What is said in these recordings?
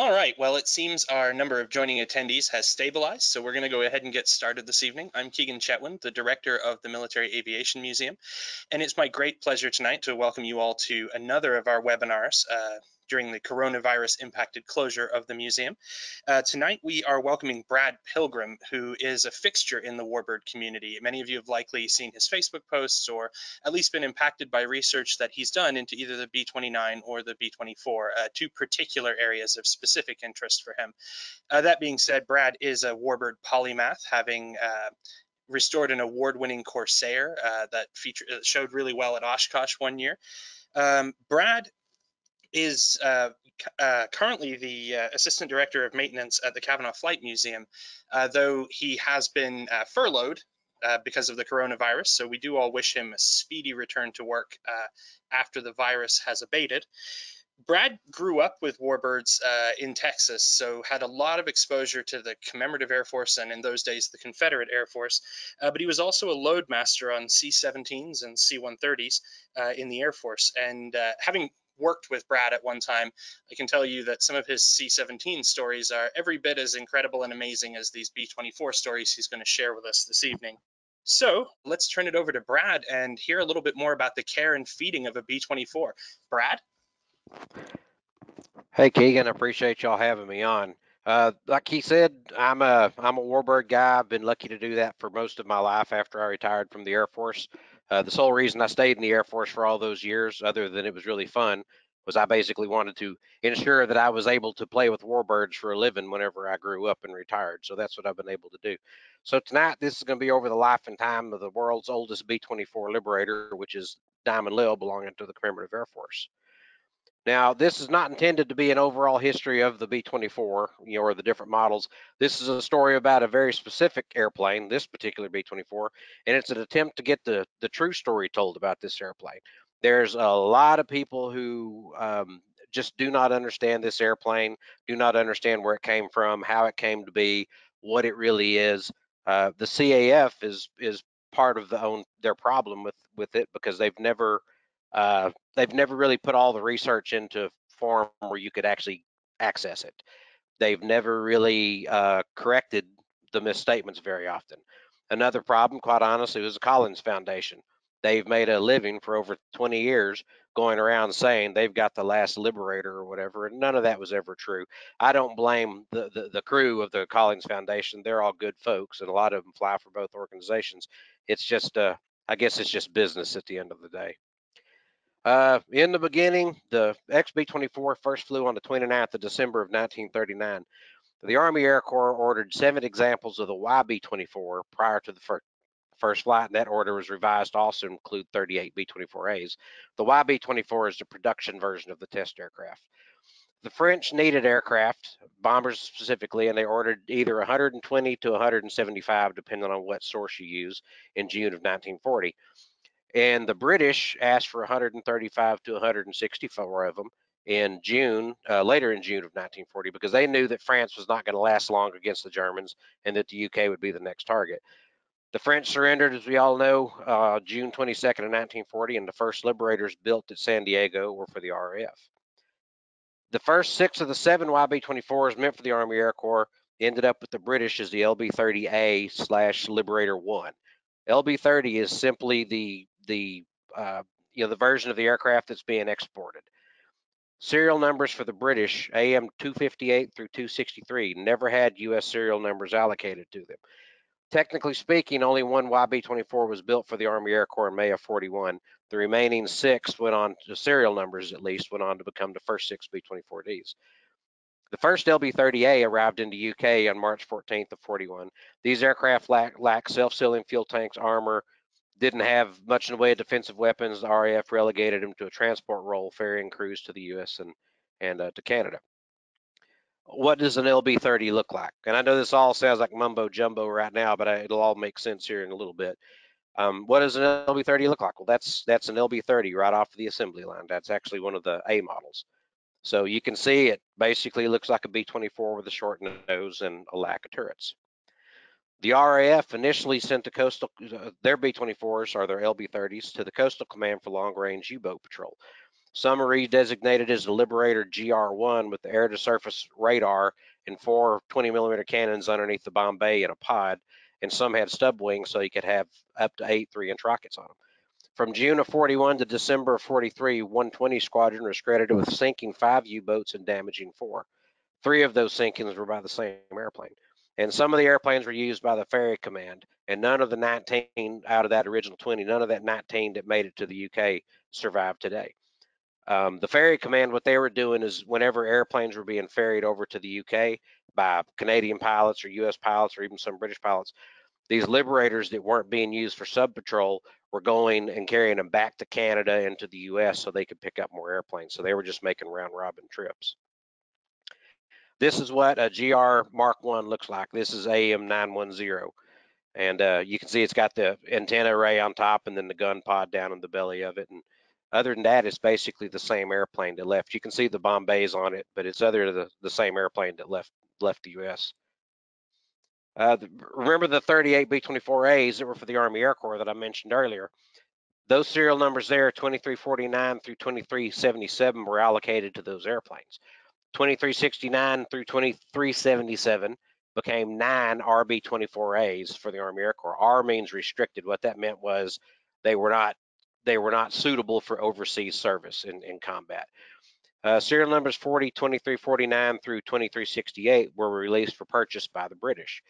All right, well, it seems our number of joining attendees has stabilized, so we're going to go ahead and get started this evening. I'm Keegan Chetwynd, the director of the Military Aviation Museum, and it's my great pleasure tonight to welcome you all to another of our webinars. Uh, during the coronavirus impacted closure of the museum. Uh, tonight, we are welcoming Brad Pilgrim, who is a fixture in the warbird community. Many of you have likely seen his Facebook posts or at least been impacted by research that he's done into either the B-29 or the B-24, uh, two particular areas of specific interest for him. Uh, that being said, Brad is a warbird polymath, having uh, restored an award-winning Corsair uh, that featured uh, showed really well at Oshkosh one year. Um, Brad is uh, uh, currently the uh, assistant director of maintenance at the Cavanaugh Flight Museum, uh, though he has been uh, furloughed uh, because of the coronavirus. So we do all wish him a speedy return to work after the virus has abated. Brad grew up with warbirds in Texas, so had a lot of exposure to the commemorative Air Force and in those days the Confederate Air Force. but he was also a loadmaster on C-17s and C-130s in the Air Force, and having worked with Brad at one time, I can tell you that some of his C-17 stories are every bit as incredible and amazing as these B-24 stories he's going to share with us this evening. So let's turn it over to Brad and hear a little bit more about the care and feeding of a B-24. Brad? Hey Keegan, I appreciate y'all having me on. Uh, like he said, I'm a I'm a warbird guy. I've been lucky to do that for most of my life after I retired from the Air Force. Uh, the sole reason I stayed in the Air Force for all those years, other than it was really fun, was I basically wanted to ensure that I was able to play with warbirds for a living whenever I grew up and retired. So that's what I've been able to do. So tonight, this is going to be over the life and time of the world's oldest B-24 Liberator, which is Diamond Lil, belonging to the Commemorative Air Force. Now, this is not intended to be an overall history of the B-24, you know, or the different models. This is a story about a very specific airplane, this particular B-24, and it's an attempt to get the, the true story told about this airplane. There's a lot of people who um, just do not understand this airplane, do not understand where it came from, how it came to be, what it really is. Uh, the CAF is is part of the own their problem with with it because they've never uh, they've never really put all the research into form where you could actually access it. They've never really uh, corrected the misstatements very often. Another problem, quite honestly, was the Collins Foundation. They've made a living for over 20 years going around saying they've got the last liberator or whatever, and none of that was ever true. I don't blame the, the, the crew of the Collins Foundation. They're all good folks, and a lot of them fly for both organizations. It's just, uh, I guess it's just business at the end of the day. Uh, in the beginning, the XB-24 first flew on the 29th of December of 1939. The Army Air Corps ordered seven examples of the YB-24 prior to the fir first flight, and that order was revised to also include 38 B-24As. The YB-24 is the production version of the test aircraft. The French needed aircraft, bombers specifically, and they ordered either 120 to 175, depending on what source you use, in June of 1940 and the British asked for 135 to 164 of them in June, uh, later in June of 1940, because they knew that France was not going to last long against the Germans and that the UK would be the next target. The French surrendered, as we all know, uh, June 22nd of 1940, and the first liberators built at San Diego were for the RAF. The first six of the seven YB-24s meant for the Army Air Corps ended up with the British as the LB-30A slash Liberator 1. LB-30 is simply the the uh, you know the version of the aircraft that's being exported. Serial numbers for the British AM 258 through 263 never had U.S. serial numbers allocated to them. Technically speaking, only one YB-24 was built for the Army Air Corps in May of 41. The remaining six went on to serial numbers, at least, went on to become the first six B-24Ds. The first LB-30A arrived in the UK on March 14th of 41. These aircraft lack, lack self-sealing fuel tanks, armor, didn't have much in the way of defensive weapons. The RAF relegated him to a transport role, ferrying crews to the U.S. and and uh, to Canada. What does an LB-30 look like? And I know this all sounds like mumbo jumbo right now, but I, it'll all make sense here in a little bit. Um, what does an LB-30 look like? Well, that's that's an LB-30 right off the assembly line. That's actually one of the A models. So you can see it basically looks like a B-24 with a short nose and a lack of turrets. The RAF initially sent the coastal uh, their B-24s or their LB-30s to the Coastal Command for long-range U-boat patrol. Some are redesignated as the Liberator GR1 with the air-to-surface radar and four 20 millimeter cannons underneath the bomb bay in a pod, and some had stub wings so you could have up to eight three-inch rockets on them. From June of 41 to December of 43, 120 Squadron was credited with sinking five U-boats and damaging four. Three of those sinkings were by the same airplane. And some of the airplanes were used by the Ferry Command, and none of the 19 out of that original 20, none of that 19 that made it to the UK survived today. Um, the Ferry Command, what they were doing is whenever airplanes were being ferried over to the UK by Canadian pilots or US pilots or even some British pilots, these liberators that weren't being used for sub patrol were going and carrying them back to Canada and to the US so they could pick up more airplanes. So they were just making round robin trips. This is what a GR Mark 1 looks like. This is AM 910. And uh, you can see it's got the antenna array on top and then the gun pod down in the belly of it. And other than that, it's basically the same airplane that left. You can see the bomb bays on it, but it's other the, the same airplane that left left the U.S. Uh, the, remember the 38 B-24As that were for the Army Air Corps that I mentioned earlier? Those serial numbers there, 2349 through 2377, were allocated to those airplanes. 2369 through 2377 became nine RB-24As for the Army Air Corps. R means restricted. What that meant was they were not they were not suitable for overseas service in, in combat. Uh, serial numbers 40, 2349 through 2368 were released for purchase by the British.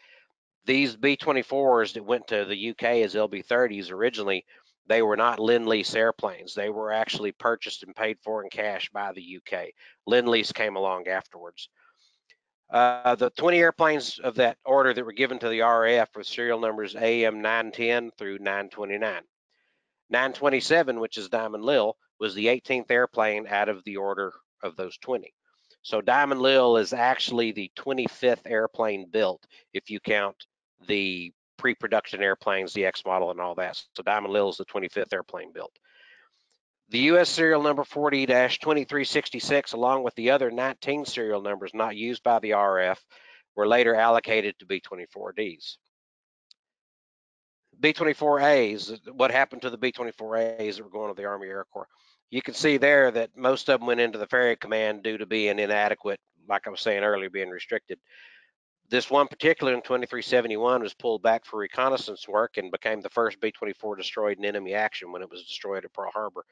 These B-24s that went to the UK as LB-30s originally they were not Lend-Lease airplanes. They were actually purchased and paid for in cash by the UK. Lend-Lease came along afterwards. Uh, the 20 airplanes of that order that were given to the RAF were serial numbers AM 910 through 929. 927, which is Diamond Lil, was the 18th airplane out of the order of those 20. So Diamond Lil is actually the 25th airplane built if you count the pre-production airplanes, the X model and all that. So Diamond Lil is the 25th airplane built. The US serial number 40-2366, along with the other 19 serial numbers not used by the RF, were later allocated to B-24Ds. B-24As, what happened to the B-24As that were going to the Army Air Corps? You can see there that most of them went into the Ferry Command due to being inadequate, like I was saying earlier, being restricted. This one particular in 2371 was pulled back for reconnaissance work and became the first B-24 destroyed in enemy action when it was destroyed at Pearl Harbor.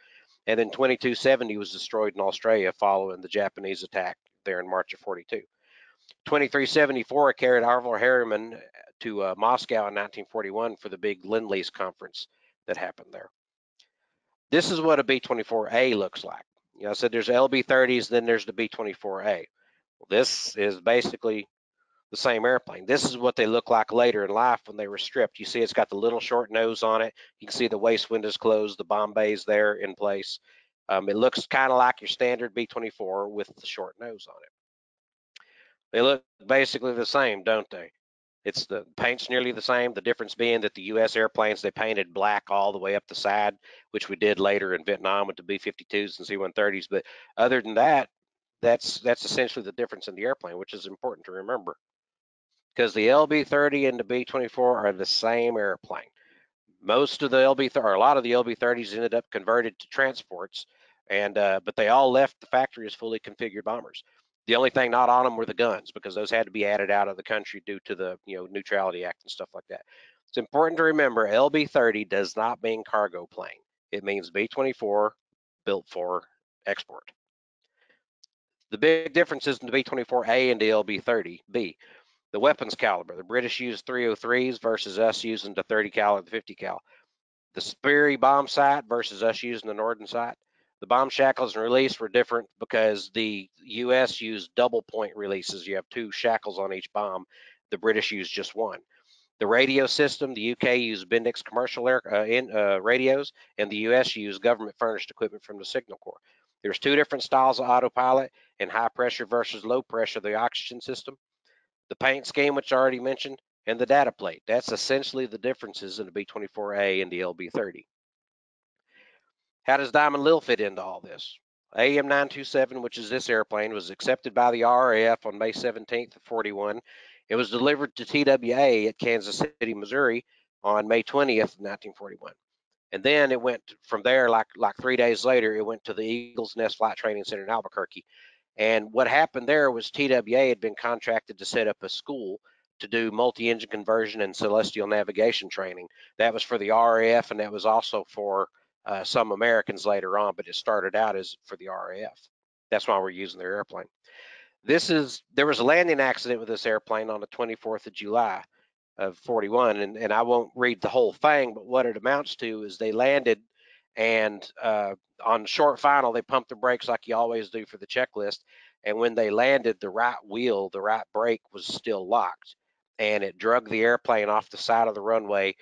And then 2270 was destroyed in Australia following the Japanese attack there in March of 42. 2374 carried Averell Harriman to uh, Moscow in 1941 for the big Lend-Lease conference that happened there. This is what a B-24A looks like. You know, I said there's LB-30s, then there's the B-24A. This is basically the same airplane. This is what they look like later in life when they were stripped. You see it's got the little short nose on it. You can see the waist windows closed, the bomb bays there in place. Um, it looks kind of like your standard B-24 with the short nose on it. They look basically the same, don't they? It's the paint's nearly the same. The difference being that the U.S. airplanes they painted black all the way up the side, which we did later in Vietnam with the B-52s and C-130s. But other than that, that's that's essentially the difference in the airplane, which is important to remember because the LB30 and the B24 are the same airplane. Most of the LB, or a lot of the LB30s ended up converted to transports, and uh, but they all left the factory as fully configured bombers. The only thing not on them were the guns because those had to be added out of the country due to the you know Neutrality Act and stuff like that. It's important to remember LB30 does not mean cargo plane. It means B24 built for export. The big difference is in the B24A and the LB30B the weapons caliber. The British used 303s versus us using the 30 cal or the 50 cal. The Sperry bomb sight versus us using the Norden sight. The bomb shackles and release were different because the U.S. used double point releases. You have two shackles on each bomb. The British used just one. The radio system, the UK used Bendix commercial air, uh, in, uh, radios, and the US used government furnished equipment from the Signal Corps. There's two different styles of autopilot and high pressure versus low pressure, the oxygen system the paint scheme, which I already mentioned, and the data plate. That's essentially the differences in the B24A and the LB30. How does Diamond Lil fit into all this? AM927, which is this airplane, was accepted by the RAF on May 17th of 41. It was delivered to TWA at Kansas City, Missouri on May 20th, 1941. And then it went from there, like like three days later, it went to the Eagles Nest Flight Training Center in Albuquerque. And what happened there was TWA had been contracted to set up a school to do multi-engine conversion and celestial navigation training. That was for the RAF, and that was also for uh, some Americans later on, but it started out as for the RAF. That's why we're using their airplane. This is there was a landing accident with this airplane on the 24th of July of 41, and, and I won't read the whole thing, but what it amounts to is they landed and uh, on short final they pumped the brakes like you always do for the checklist, and when they landed, the right wheel, the right brake was still locked, and it drug the airplane off the side of the runway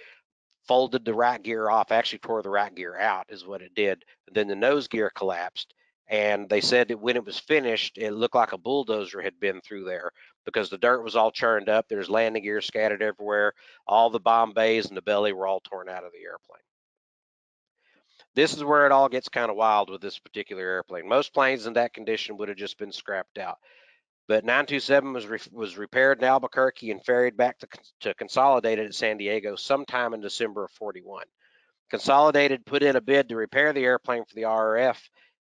folded the right gear off, actually tore the right gear out is what it did. Then the nose gear collapsed. And they said that when it was finished, it looked like a bulldozer had been through there because the dirt was all churned up. There's landing gear scattered everywhere. All the bomb bays and the belly were all torn out of the airplane. This is where it all gets kind of wild with this particular airplane. Most planes in that condition would have just been scrapped out. But 927 was re was repaired in Albuquerque and ferried back to, to Consolidated at San Diego sometime in December of 41. Consolidated put in a bid to repair the airplane for the RRF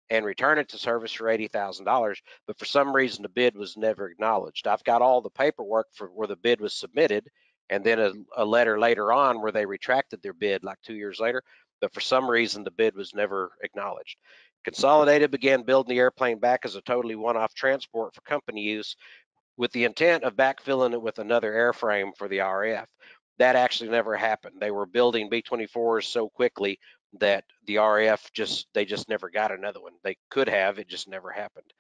and return it to service for $80,000, but for some reason the bid was never acknowledged. I've got all the paperwork for where the bid was submitted and then a, a letter later on where they retracted their bid like two years later, but for some reason the bid was never acknowledged. Consolidated began building the airplane back as a totally one-off transport for company use with the intent of backfilling it with another airframe for the RAF. That actually never happened. They were building B-24s so quickly that the RAF just, they just never got another one. They could have, it just never happened.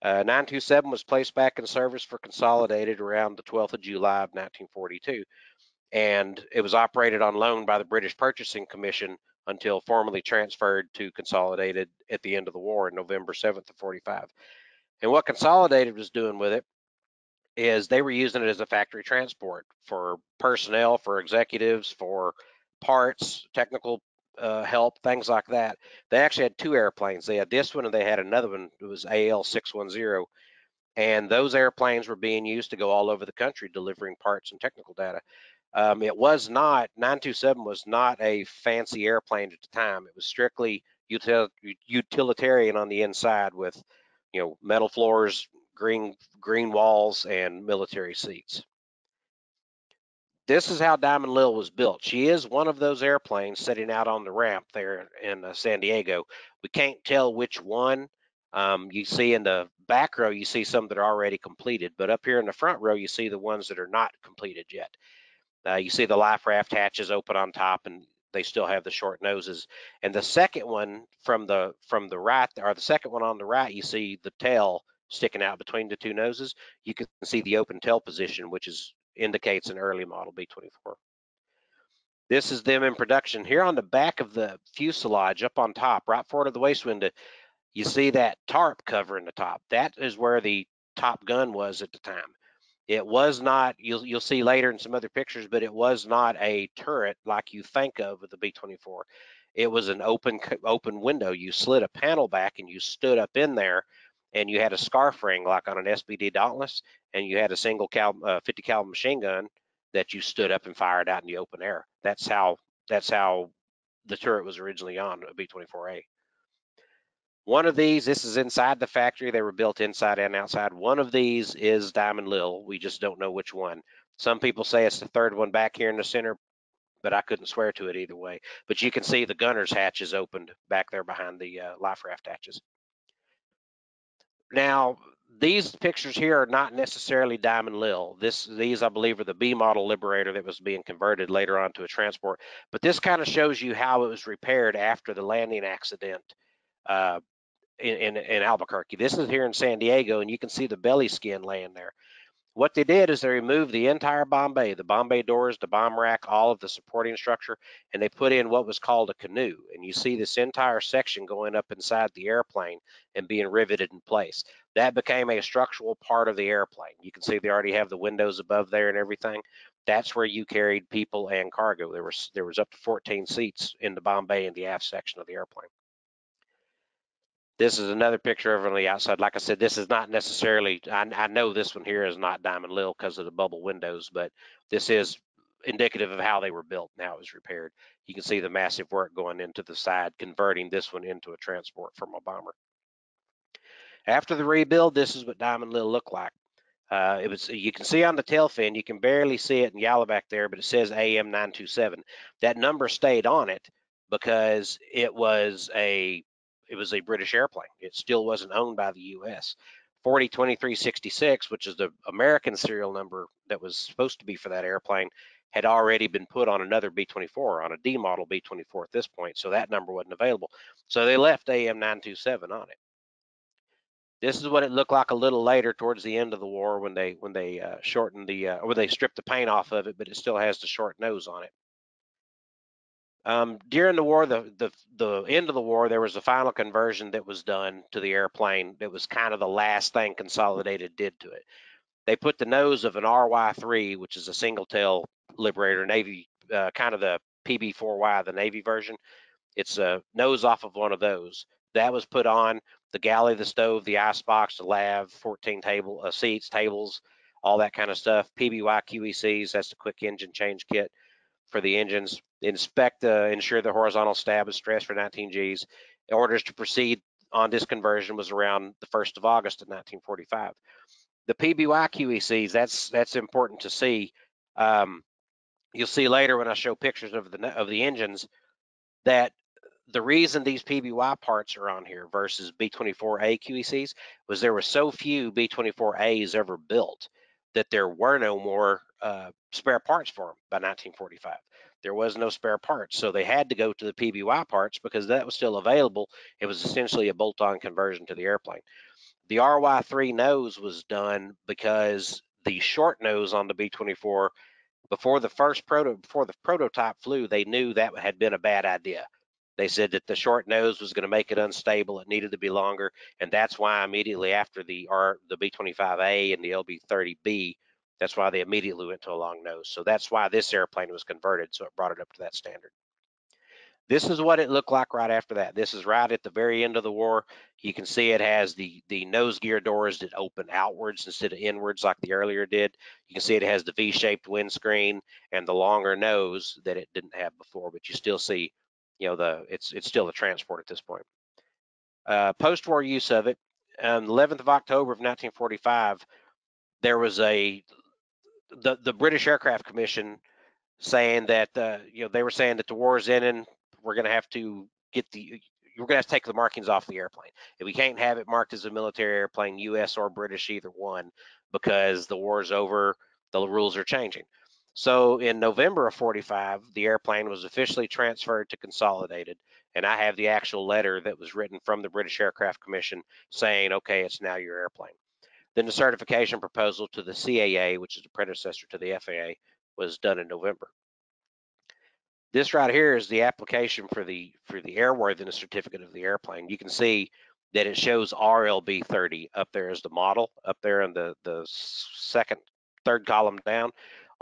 Uh, 927 was placed back in service for Consolidated around the 12th of July of 1942, and it was operated on loan by the British Purchasing Commission until formally transferred to Consolidated at the end of the war in November 7th of 45. And what Consolidated was doing with it is they were using it as a factory transport for personnel, for executives, for parts, technical uh, help, things like that. They actually had two airplanes. They had this one and they had another one. It was AL 610. And those airplanes were being used to go all over the country delivering parts and technical data. Um, it was not 927 was not a fancy airplane at the time. It was strictly util, utilitarian on the inside with, you know, metal floors, green green walls, and military seats. This is how Diamond Lil was built. She is one of those airplanes sitting out on the ramp there in uh, San Diego. We can't tell which one. Um, you see in the back row, you see some that are already completed, but up here in the front row, you see the ones that are not completed yet. Uh, you see the life raft hatches open on top and they still have the short noses. And the second one from the from the right, or the second one on the right, you see the tail sticking out between the two noses. You can see the open tail position, which is indicates an early model B-24. This is them in production. Here on the back of the fuselage up on top, right forward of the waist window, you see that tarp covering the top. That is where the top gun was at the time. It was not, you'll, you'll see later in some other pictures, but it was not a turret like you think of with the B-24. It was an open open window. You slid a panel back and you stood up in there and you had a scarf ring like on an SBD Dauntless and you had a single cal uh, 50 cal machine gun that you stood up and fired out in the open air. That's how that's how the turret was originally on a B-24A. One of these, this is inside the factory. They were built inside and outside. One of these is Diamond Lil. We just don't know which one. Some people say it's the third one back here in the center, but I couldn't swear to it either way. But you can see the gunner's hatch is opened back there behind the uh, life raft hatches. Now, these pictures here are not necessarily Diamond Lil. This, these, I believe, are the B model Liberator that was being converted later on to a transport. But this kind of shows you how it was repaired after the landing accident uh, in, in, in Albuquerque. This is here in San Diego, and you can see the belly skin laying there. What they did is they removed the entire bomb bay, the bomb bay doors, the bomb rack, all of the supporting structure, and they put in what was called a canoe. And you see this entire section going up inside the airplane and being riveted in place. That became a structural part of the airplane. You can see they already have the windows above there and everything. That's where you carried people and cargo. There was there was up to 14 seats in the bomb bay in the aft section of the airplane. This is another picture of on the outside. Like I said, this is not necessarily, I, I know this one here is not Diamond Lil because of the bubble windows, but this is indicative of how they were built and how it was repaired. You can see the massive work going into the side, converting this one into a transport from a bomber. After the rebuild, this is what Diamond Lil looked like. Uh, it was you can see on the tail fin, you can barely see it in yellow back there, but it says AM927. That number stayed on it because it was a it was a British airplane. It still wasn't owned by the U.S. 402366, which is the American serial number that was supposed to be for that airplane, had already been put on another B-24, on a D model B-24 at this point, so that number wasn't available. So they left AM927 on it. This is what it looked like a little later towards the end of the war when they when they uh, shortened the uh, when they stripped the paint off of it, but it still has the short nose on it. Um, during the war, the, the the end of the war, there was a final conversion that was done to the airplane. That was kind of the last thing Consolidated did to it. They put the nose of an RY3, which is a single tail Liberator Navy, uh, kind of the PB4Y, the Navy version. It's a nose off of one of those. That was put on the galley, the stove, the ice box, the lav, 14 table uh, seats, tables, all that kind of stuff. PBY QECs, that's the quick engine change kit for the engines. Inspect, uh, ensure the horizontal stab is stressed for 19 Gs. Orders to proceed on this conversion was around the 1st of August of 1945. The PBY QECs, that's that's important to see. Um, you'll see later when I show pictures of the of the engines that the reason these PBY parts are on here versus B24A QECs was there were so few B24As ever built that there were no more uh, spare parts for them by 1945. There was no spare parts, so they had to go to the PBY parts because that was still available. It was essentially a bolt-on conversion to the airplane. The RY3 nose was done because the short nose on the B24 before the first proto before the prototype flew, they knew that had been a bad idea they said that the short nose was going to make it unstable. It needed to be longer, and that's why immediately after the R, the B25A and the LB30B, that's why they immediately went to a long nose. So that's why this airplane was converted. So it brought it up to that standard. This is what it looked like right after that. This is right at the very end of the war. You can see it has the, the nose gear doors that open outwards instead of inwards like the earlier did. You can see it has the V-shaped windscreen and the longer nose that it didn't have before, but you still see you know, the it's it's still a transport at this point. Uh, post-war use of it, on the 11th of October of 1945, there was a the the British Aircraft Commission saying that uh, you know they were saying that the war is ending. We're going to have to get the we're going to have to take the markings off the airplane. If we can't have it marked as a military airplane, U.S. or British, either one, because the war is over, the rules are changing. So in November of 45, the airplane was officially transferred to Consolidated, and I have the actual letter that was written from the British Aircraft Commission saying, okay, it's now your airplane. Then the certification proposal to the CAA, which is the predecessor to the FAA, was done in November. This right here is the application for the for the airworthiness certificate of the airplane. You can see that it shows RLB 30 up there as the model, up there in the, the second, third column down.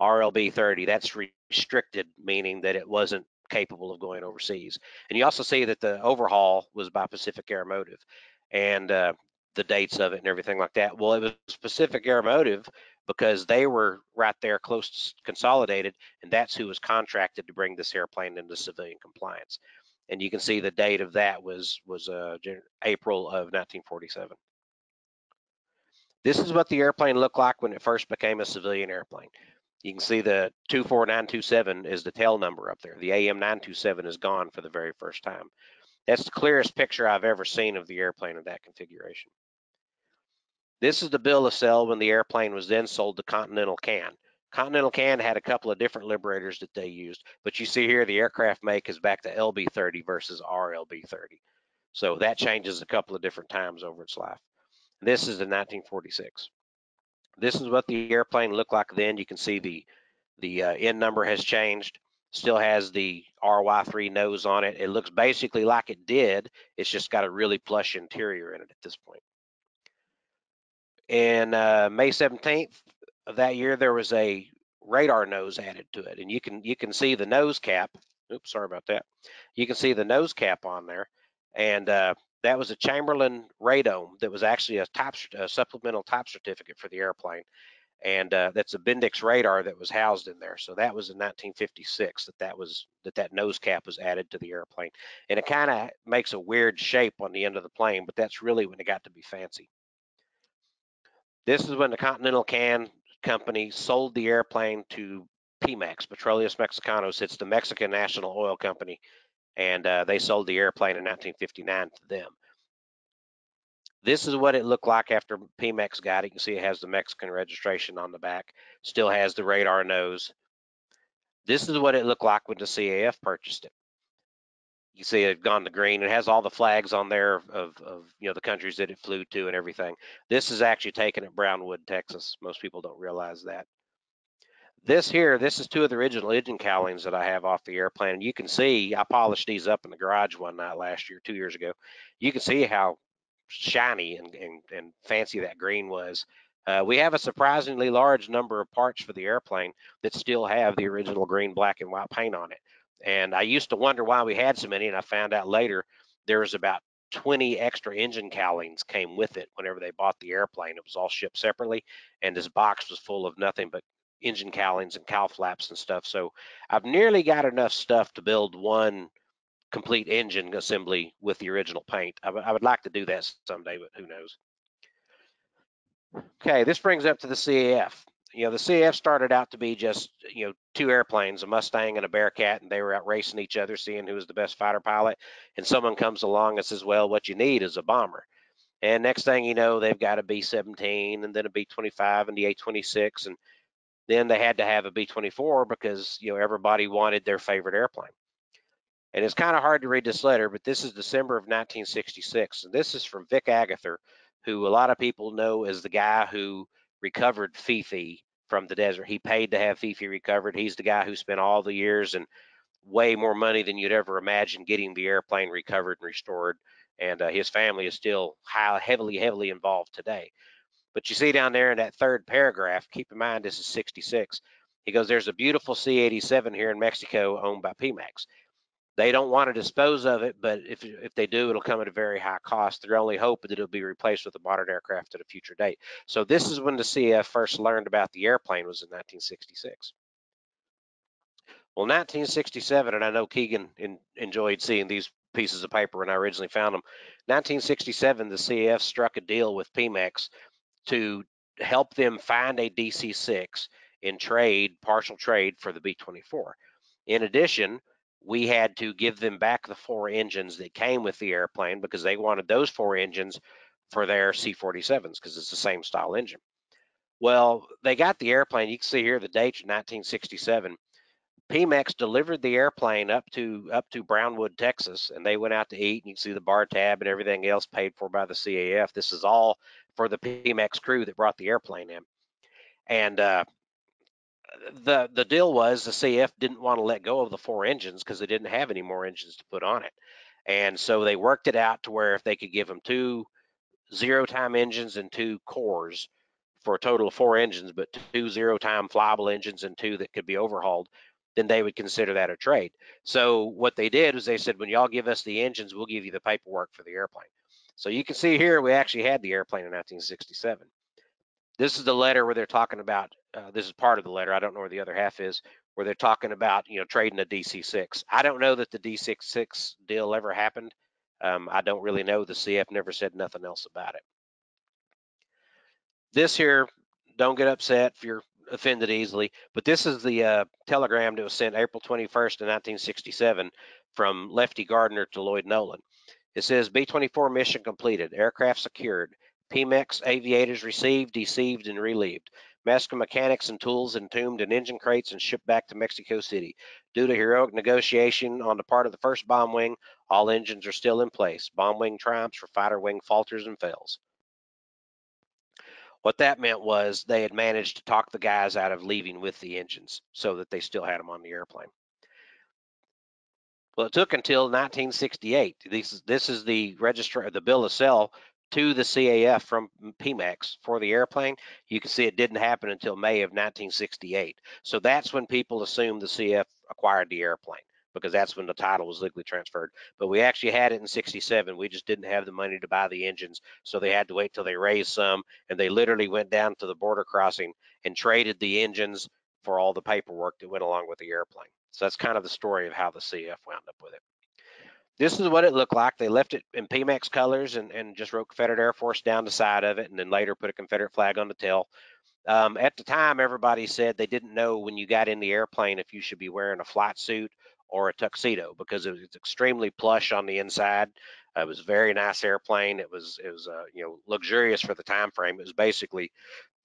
RLB 30, that's restricted, meaning that it wasn't capable of going overseas. And you also see that the overhaul was by Pacific Airmotive and uh, the dates of it and everything like that. Well, it was Pacific Airmotive because they were right there close consolidated, and that's who was contracted to bring this airplane into civilian compliance. And you can see the date of that was was uh, April of 1947. This is what the airplane looked like when it first became a civilian airplane. You can see the 24927 is the tail number up there. The AM927 is gone for the very first time. That's the clearest picture I've ever seen of the airplane of that configuration. This is the bill of sale when the airplane was then sold to Continental CAN. Continental CAN had a couple of different Liberators that they used, but you see here the aircraft make is back to LB30 versus RLB30. So that changes a couple of different times over its life. This is the 1946. This is what the airplane looked like then. You can see the the uh, N number has changed. Still has the RY3 nose on it. It looks basically like it did. It's just got a really plush interior in it at this point. In uh, May 17th of that year, there was a radar nose added to it, and you can you can see the nose cap. Oops, sorry about that. You can see the nose cap on there, and uh, that was a Chamberlain radome that was actually a, a supplemental type certificate for the airplane. and uh, that's a Bendix radar that was housed in there. So that was in 1956 that that was that that nose cap was added to the airplane, and it kind of makes a weird shape on the end of the plane, but that's really when it got to be fancy. This is when the Continental Can Company sold the airplane to Pemex, Petróleos Mexicanos. It's the Mexican National Oil Company, and uh, they sold the airplane in 1959 to them. This is what it looked like after Pemex got it. You can see it has the Mexican registration on the back, still has the radar nose. This is what it looked like when the CAF purchased it. You see it gone to green. It has all the flags on there of, of you know the countries that it flew to and everything. This is actually taken at Brownwood, Texas. Most people don't realize that. This here, this is two of the original engine cowlings that I have off the airplane. And You can see I polished these up in the garage one night last year, two years ago. You can see how shiny and, and, and fancy that green was. Uh, we have a surprisingly large number of parts for the airplane that still have the original green, black, and white paint on it. And I used to wonder why we had so many, and I found out later there was about 20 extra engine cowlings came with it whenever they bought the airplane. It was all shipped separately, and this box was full of nothing but engine cowlings and cowl flaps and stuff. So I've nearly got enough stuff to build one complete engine assembly with the original paint. I, I would like to do that someday, but who knows. Okay, this brings up to the CAF. You know, the CAF started out to be just, you know, two airplanes, a Mustang and a Bearcat, and they were out racing each other, seeing who was the best fighter pilot. And someone comes along and says, well, what you need is a bomber. And next thing you know, they've got a B-17 and then a B-25 and the A-26. And then they had to have a B-24 because, you know, everybody wanted their favorite airplane. And it's kind of hard to read this letter, but this is December of 1966. And this is from Vic Agather, who a lot of people know as the guy who recovered Fifi from the desert. He paid to have Fifi recovered. He's the guy who spent all the years and way more money than you'd ever imagine getting the airplane recovered and restored. And uh, his family is still high, heavily, heavily involved today. But you see down there in that third paragraph, keep in mind this is 66. He goes, There's a beautiful C 87 here in Mexico owned by Pemex. They don't want to dispose of it, but if if they do, it'll come at a very high cost. Their only hope is that it'll be replaced with a modern aircraft at a future date. So this is when the CF first learned about the airplane was in 1966. Well, 1967, and I know Keegan in, enjoyed seeing these pieces of paper when I originally found them. 1967, the CF struck a deal with Pemex to help them find a DC-6 in trade, partial trade for the B-24. In addition, we had to give them back the four engines that came with the airplane because they wanted those four engines for their C-47s because it's the same style engine. Well, they got the airplane. You can see here the date 1967. Pemex delivered the airplane up to up to Brownwood, Texas, and they went out to eat. And you can see the bar tab and everything else paid for by the CAF. This is all for the Pemex crew that brought the airplane in. And uh, the the deal was the CF didn't want to let go of the four engines because they didn't have any more engines to put on it, and so they worked it out to where if they could give them two zero time engines and two cores for a total of four engines, but two zero time flyable engines and two that could be overhauled, then they would consider that a trade. So what they did was they said, when y'all give us the engines, we'll give you the paperwork for the airplane. So you can see here we actually had the airplane in 1967. This is the letter where they're talking about uh, this is part of the letter. I don't know where the other half is, where they're talking about you know trading a DC6. I don't know that the DC6 deal ever happened. Um, I don't really know. The CF never said nothing else about it. This here, don't get upset if you're offended easily, but this is the uh, telegram that was sent April 21st 1967 from Lefty Gardner to Lloyd Nolen. It says B-24 mission completed, aircraft secured, Pemex aviators received, deceived, and relieved. Mexican mechanics and tools entombed in engine crates and shipped back to Mexico City. Due to heroic negotiation on the part of the first bomb wing, all engines are still in place. Bomb wing triumphs for fighter wing falters and fails. What that meant was they had managed to talk the guys out of leaving with the engines so that they still had them on the airplane. Well, it took until 1968. This is, this is the register, the bill of sale to the CAF from Pemex for the airplane, you can see it didn't happen until May of 1968. So that's when people assumed the CF acquired the airplane because that's when the title was legally transferred. But we actually had it in 67. We just didn't have the money to buy the engines. So they had to wait till they raised some. And they literally went down to the border crossing and traded the engines for all the paperwork that went along with the airplane. So that's kind of the story of how the CF wound up with it. This is what it looked like. They left it in Pemex colors and, and just wrote Confederate Air Force down the side of it and then later put a Confederate flag on the tail. Um, at the time, everybody said they didn't know when you got in the airplane if you should be wearing a flight suit or a tuxedo because it was extremely plush on the inside. It was a very nice airplane. It was it was uh, you know luxurious for the time frame. It was basically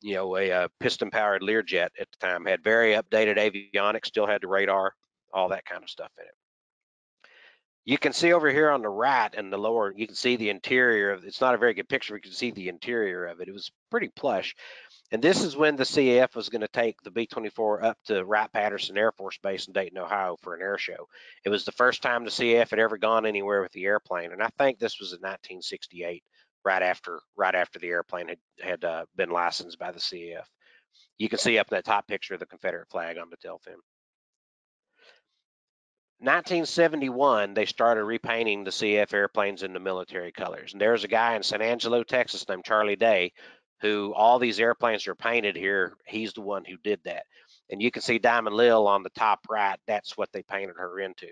you know a, a uh, piston powered Learjet at the time. Had very updated avionics. Still had the radar, all that kind of stuff in it. You can see over here on the right and the lower, you can see the interior of, it's not a very good picture, you can see the interior of it. It was pretty plush. And this is when the CAF was going to take the B-24 up to Wright-Patterson Air Force Base in Dayton, Ohio for an air show. It was the first time the CAF had ever gone anywhere with the airplane. And I think this was in 1968, right after right after the airplane had, had uh, been licensed by the CAF. You can see up in that top picture the Confederate flag on the tail fin. 1971, they started repainting the CF airplanes in the military colors. And there's a guy in San Angelo, Texas named Charlie Day, who all these airplanes are painted here. He's the one who did that. And you can see Diamond Lil on the top right. That's what they painted her into.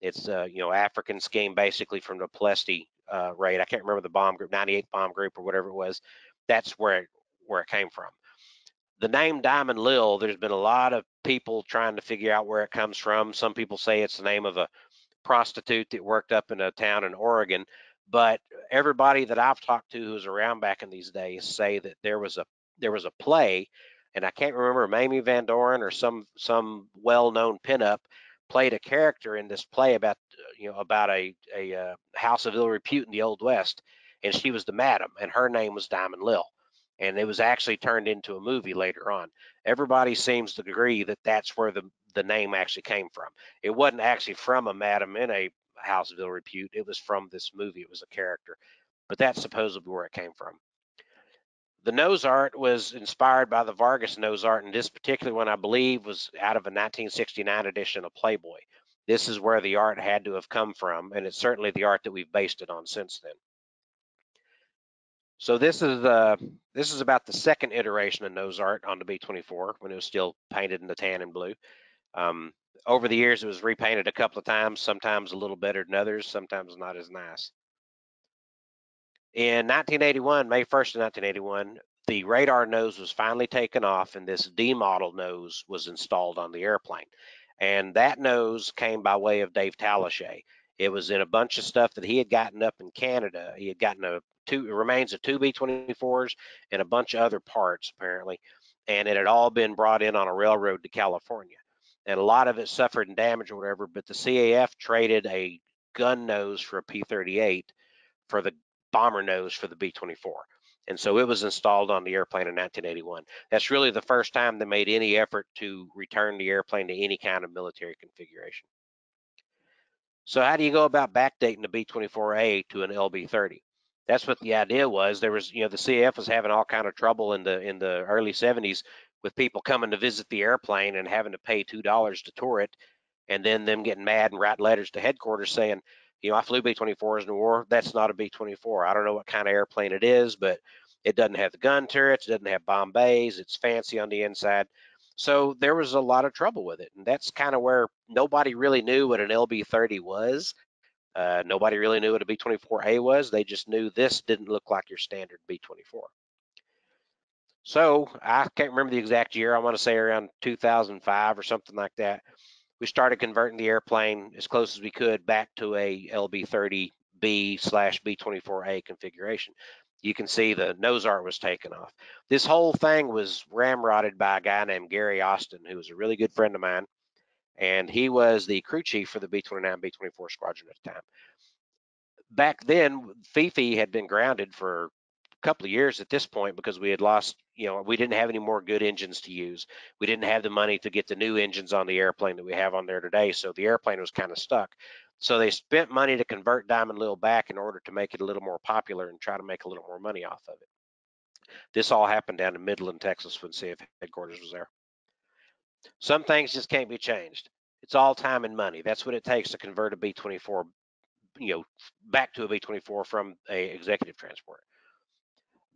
It's uh, you know African scheme basically from the Ploesti uh, raid. I can't remember the bomb group, 98 bomb group or whatever it was. That's where it, where it came from the name Diamond Lil, there's been a lot of people trying to figure out where it comes from. Some people say it's the name of a prostitute that worked up in a town in Oregon, but everybody that I've talked to who's around back in these days say that there was a there was a play, and I can't remember Mamie Van Doren or some some well-known pinup played a character in this play about you know about a a uh, house of ill repute in the old west, and she was the madam, and her name was Diamond Lil and it was actually turned into a movie later on. Everybody seems to agree that that's where the the name actually came from. It wasn't actually from a madam in a house of ill repute. It was from this movie. It was a character, but that's supposedly where it came from. The nose art was inspired by the Vargas nose art, and this particular one, I believe, was out of a 1969 edition of Playboy. This is where the art had to have come from, and it's certainly the art that we've based it on since then. So this is uh, this is about the second iteration of nose art on the B24 when it was still painted in the tan and blue. Um, over the years, it was repainted a couple of times, sometimes a little better than others, sometimes not as nice. In 1981, May 1st of 1981, the radar nose was finally taken off and this D model nose was installed on the airplane. And that nose came by way of Dave Tallichet. It was in a bunch of stuff that he had gotten up in Canada. He had gotten a two remains of two B-24s and a bunch of other parts apparently, and it had all been brought in on a railroad to California. And a lot of it suffered and damage or whatever, but the CAF traded a gun nose for a P-38 for the bomber nose for the B-24. And so it was installed on the airplane in 1981. That's really the first time they made any effort to return the airplane to any kind of military configuration. So how do you go about backdating the B-24A to an LB-30? that's what the idea was. There was, you know, the CF was having all kind of trouble in the in the early 70s with people coming to visit the airplane and having to pay two dollars to tour it, and then them getting mad and write letters to headquarters saying, you know, I flew B-24s in the war. That's not a B-24. I don't know what kind of airplane it is, but it doesn't have the gun turrets. It doesn't have bomb bays. It's fancy on the inside. So there was a lot of trouble with it, and that's kind of where nobody really knew what an LB-30 was uh, nobody really knew what a B24A was. They just knew this didn't look like your standard B24. So I can't remember the exact year. I want to say around 2005 or something like that. We started converting the airplane as close as we could back to a LB30B slash B24A configuration. You can see the nose art was taken off. This whole thing was ramrodded by a guy named Gary Austin, who was a really good friend of mine and he was the crew chief for the B-29, B-24 squadron at the time. Back then, Fifi had been grounded for couple of years at this point because we had lost, you know, we didn't have any more good engines to use. We didn't have the money to get the new engines on the airplane that we have on there today, so the airplane was kind of stuck. So they spent money to convert Diamond Lil back in order to make it a little more popular and try to make a little more money off of it. This all happened down in Midland, Texas when CF headquarters was there. Some things just can't be changed. It's all time and money. That's what it takes to convert a B-24, you know, back to a B-24 from a executive transport.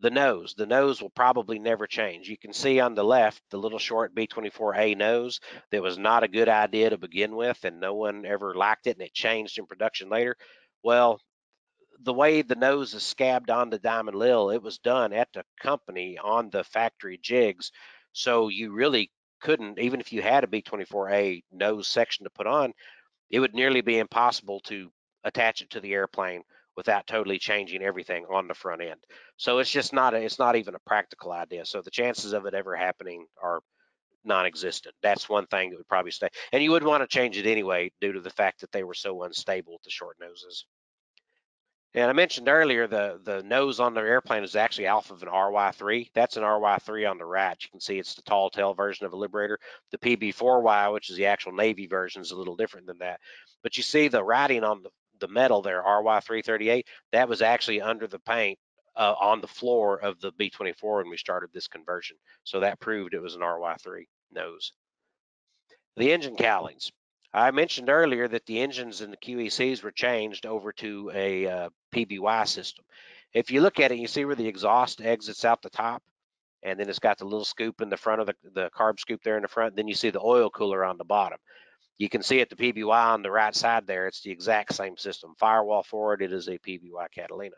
The nose, the nose will probably never change. You can see on the left, the little short B-24A nose that was not a good idea to begin with and no one ever liked it and it changed in production later. Well, the way the nose is scabbed on the Diamond Lil, it was done at the company on the factory jigs. So you really couldn't, even if you had a B-24A nose section to put on, it would nearly be impossible to attach it to the airplane without totally changing everything on the front end. So it's just not a, it's not even a practical idea. So the chances of it ever happening are non-existent. That's one thing that would probably stay. And you would want to change it anyway due to the fact that they were so unstable with the short noses. And I mentioned earlier the the nose on the airplane is actually alpha of an RY3. That's an RY3 on the right. You can see it's the tall tail version of a Liberator. The PB4Y, which is the actual Navy version, is a little different than that. But you see the writing on the, the metal there, RY338, that was actually under the paint uh, on the floor of the B-24 when we started this conversion. So that proved it was an RY3 nose. The engine cowlings. I mentioned earlier that the engines in the QECs were changed over to a uh, PBY system. If you look at it, you see where the exhaust exits out the top, and then it's got the little scoop in the front of the, the carb scoop there in the front. Then you see the oil cooler on the bottom. You can see at the PBY on the right side there, it's the exact same system. Firewall forward, it is a PBY Catalina.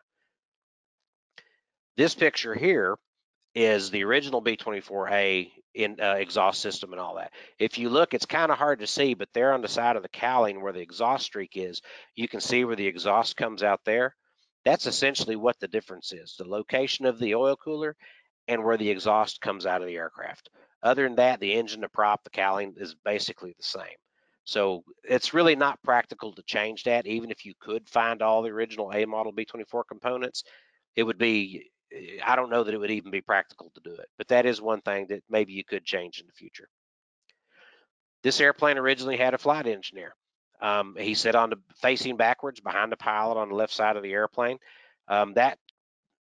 This picture here is the original B24A in uh, exhaust system and all that. If you look, it's kind of hard to see, but there on the side of the cowling where the exhaust streak is, you can see where the exhaust comes out there. That's essentially what the difference is, the location of the oil cooler and where the exhaust comes out of the aircraft. Other than that, the engine, the prop, the cowling is basically the same. So it's really not practical to change that. Even if you could find all the original A model B24 components, it would be I don't know that it would even be practical to do it, but that is one thing that maybe you could change in the future. This airplane originally had a flight engineer. Um, he sat on the facing backwards behind the pilot on the left side of the airplane. Um, that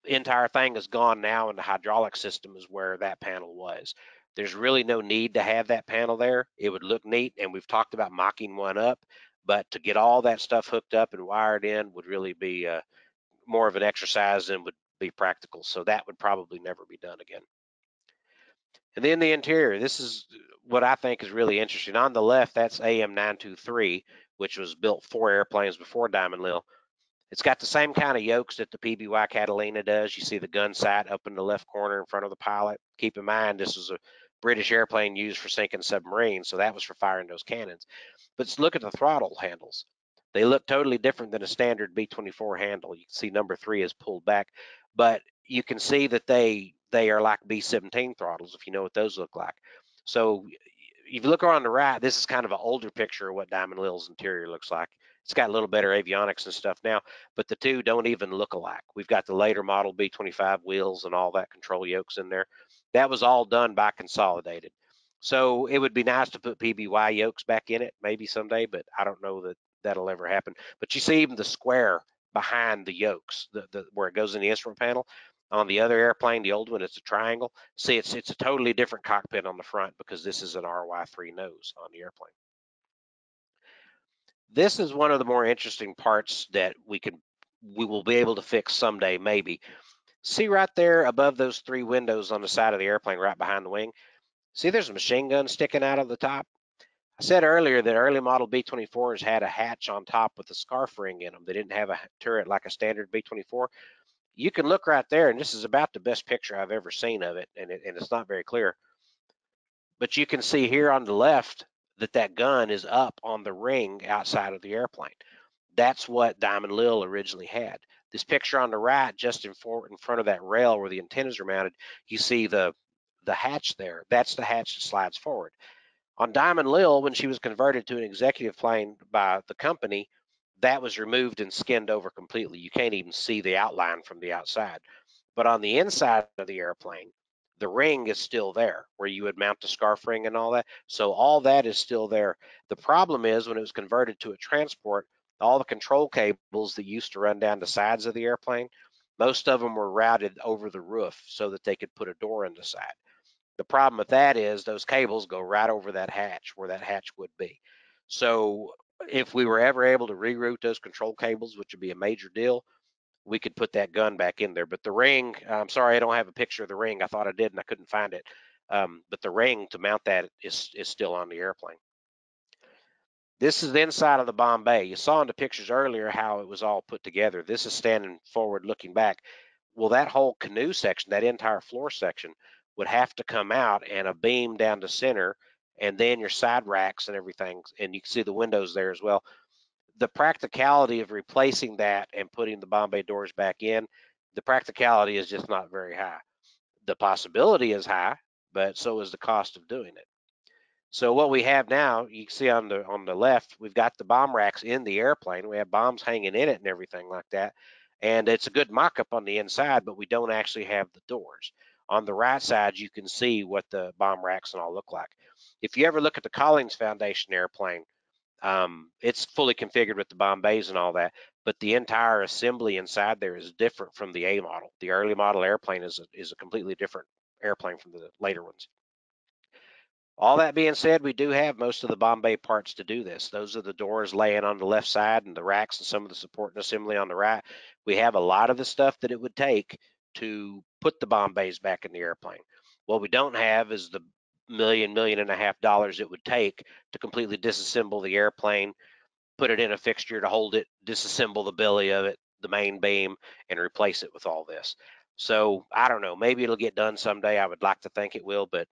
entire thing is gone now, and the hydraulic system is where that panel was. There's really no need to have that panel there. It would look neat, and we've talked about mocking one up, but to get all that stuff hooked up and wired in would really be uh, more of an exercise and would be practical. So that would probably never be done again. And then the interior, this is what I think is really interesting. On the left, that's AM923, which was built for airplanes before Diamond Lil. It's got the same kind of yokes that the PBY Catalina does. You see the gun sight up in the left corner in front of the pilot. Keep in mind, this is a British airplane used for sinking submarines, so that was for firing those cannons. But look at the throttle handles. They look totally different than a standard B24 handle. You can see number three is pulled back but you can see that they they are like B17 throttles if you know what those look like. So if you look around the right, this is kind of an older picture of what Diamond Lil's interior looks like. It's got a little better avionics and stuff now, but the two don't even look alike. We've got the later model B25 wheels and all that control yokes in there. That was all done by Consolidated. So it would be nice to put PBY yokes back in it maybe someday, but I don't know that that'll ever happen. But you see even the square behind the yokes, the, the where it goes in the instrument panel. On the other airplane, the old one, it's a triangle. See, it's it's a totally different cockpit on the front because this is an RY3 nose on the airplane. This is one of the more interesting parts that we can we will be able to fix someday, maybe. See right there above those three windows on the side of the airplane, right behind the wing. See, there's a machine gun sticking out of the top. I said earlier that early model B-24s had a hatch on top with a Scarff ring in them. They didn't have a turret like a standard B-24. You can look right there, and this is about the best picture I've ever seen of it, and, it, and it's not very clear. But you can see here on the left that that gun is up on the ring outside of the airplane. That's what Diamond Lil originally had. This picture on the right, just in, for, in front of that rail where the antennas are mounted, you see the the hatch there. That's the hatch that slides forward. On Diamond Lil, when she was converted to an executive plane by the company, that was removed and skinned over completely. You can't even see the outline from the outside. But on the inside of the airplane, the ring is still there where you would mount the Scarff ring and all that. So all that is still there. The problem is when it was converted to a transport, all the control cables that used to run down the sides of the airplane, most of them were routed over the roof so that they could put a door in the side. The problem with that is those cables go right over that hatch where that hatch would be. So if we were ever able to reroute those control cables, which would be a major deal, we could put that gun back in there. But the ring, I'm sorry, I don't have a picture of the ring. I thought I did and I couldn't find it. Um, but the ring to mount that is, is still on the airplane. This is the inside of the bomb bay. You saw in the pictures earlier how it was all put together. This is standing forward looking back. Well, that whole canoe section, that entire floor section, would have to come out and a beam down the center and then your side racks and everything. And you can see the windows there as well. The practicality of replacing that and putting the bomb bay doors back in, the practicality is just not very high. The possibility is high, but so is the cost of doing it. So what we have now, you can see on the on the left, we've got the bomb racks in the airplane. We have bombs hanging in it and everything like that. And it's a good mock-up on the inside, but we don't actually have the doors. On the right side, you can see what the bomb racks and all look like. If you ever look at the Collins Foundation airplane, um, it's fully configured with the bomb bays and all that, but the entire assembly inside there is different from the A model. The early model airplane is a, is a completely different airplane from the later ones. All that being said, we do have most of the bomb bay parts to do this. Those are the doors laying on the left side and the racks and some of the support and assembly on the right. We have a lot of the stuff that it would take to put the bomb bays back in the airplane. What we don't have is the million, million and a half dollars it would take to completely disassemble the airplane, put it in a fixture to hold it, disassemble the belly of it, the main beam, and replace it with all this. So I don't know, maybe it'll get done someday. I would like to think it will, but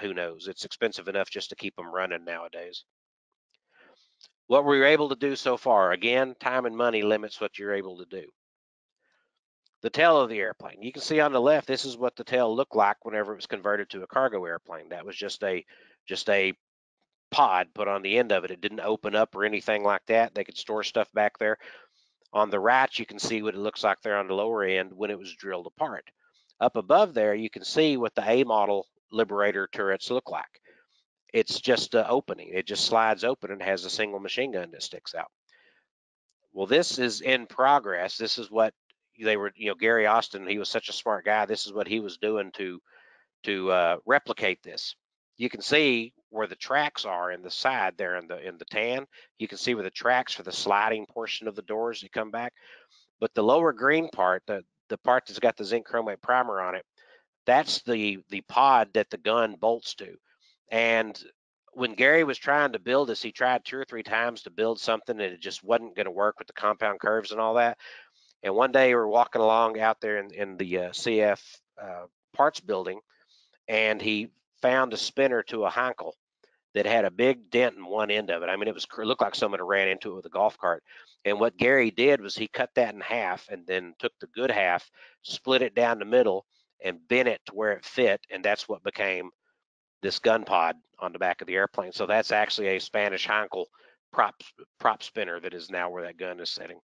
who knows? It's expensive enough just to keep them running nowadays. What we were able to do so far, again, time and money limits what you're able to do. The tail of the airplane. You can see on the left, this is what the tail looked like whenever it was converted to a cargo airplane. That was just a just a pod put on the end of it. It didn't open up or anything like that. They could store stuff back there. On the right, you can see what it looks like there on the lower end when it was drilled apart. Up above there, you can see what the A model Liberator turrets look like. It's just an opening. It just slides open and has a single machine gun that sticks out. Well, this is in progress. This is what they were, you know, Gary Austin, he was such a smart guy. This is what he was doing to to uh, replicate this. You can see where the tracks are in the side there in the in the tan. You can see where the tracks for the sliding portion of the doors that come back. But the lower green part, the the part that's got the zinc chromate primer on it, that's the the pod that the gun bolts to. And when Gary was trying to build this, he tried two or three times to build something and it just wasn't going to work with the compound curves and all that. And one day we were walking along out there in, in the uh, CAF uh, parts building, and he found a spinner to a Heinkel that had a big dent in one end of it. I mean, it was it looked like someone had ran into it with a golf cart. And what Gary did was he cut that in half and then took the good half, split it down the middle, and bent it to where it fit, and that's what became this gun pod on the back of the airplane. So that's actually a Spanish Heinkel prop prop spinner that is now where that gun is sitting.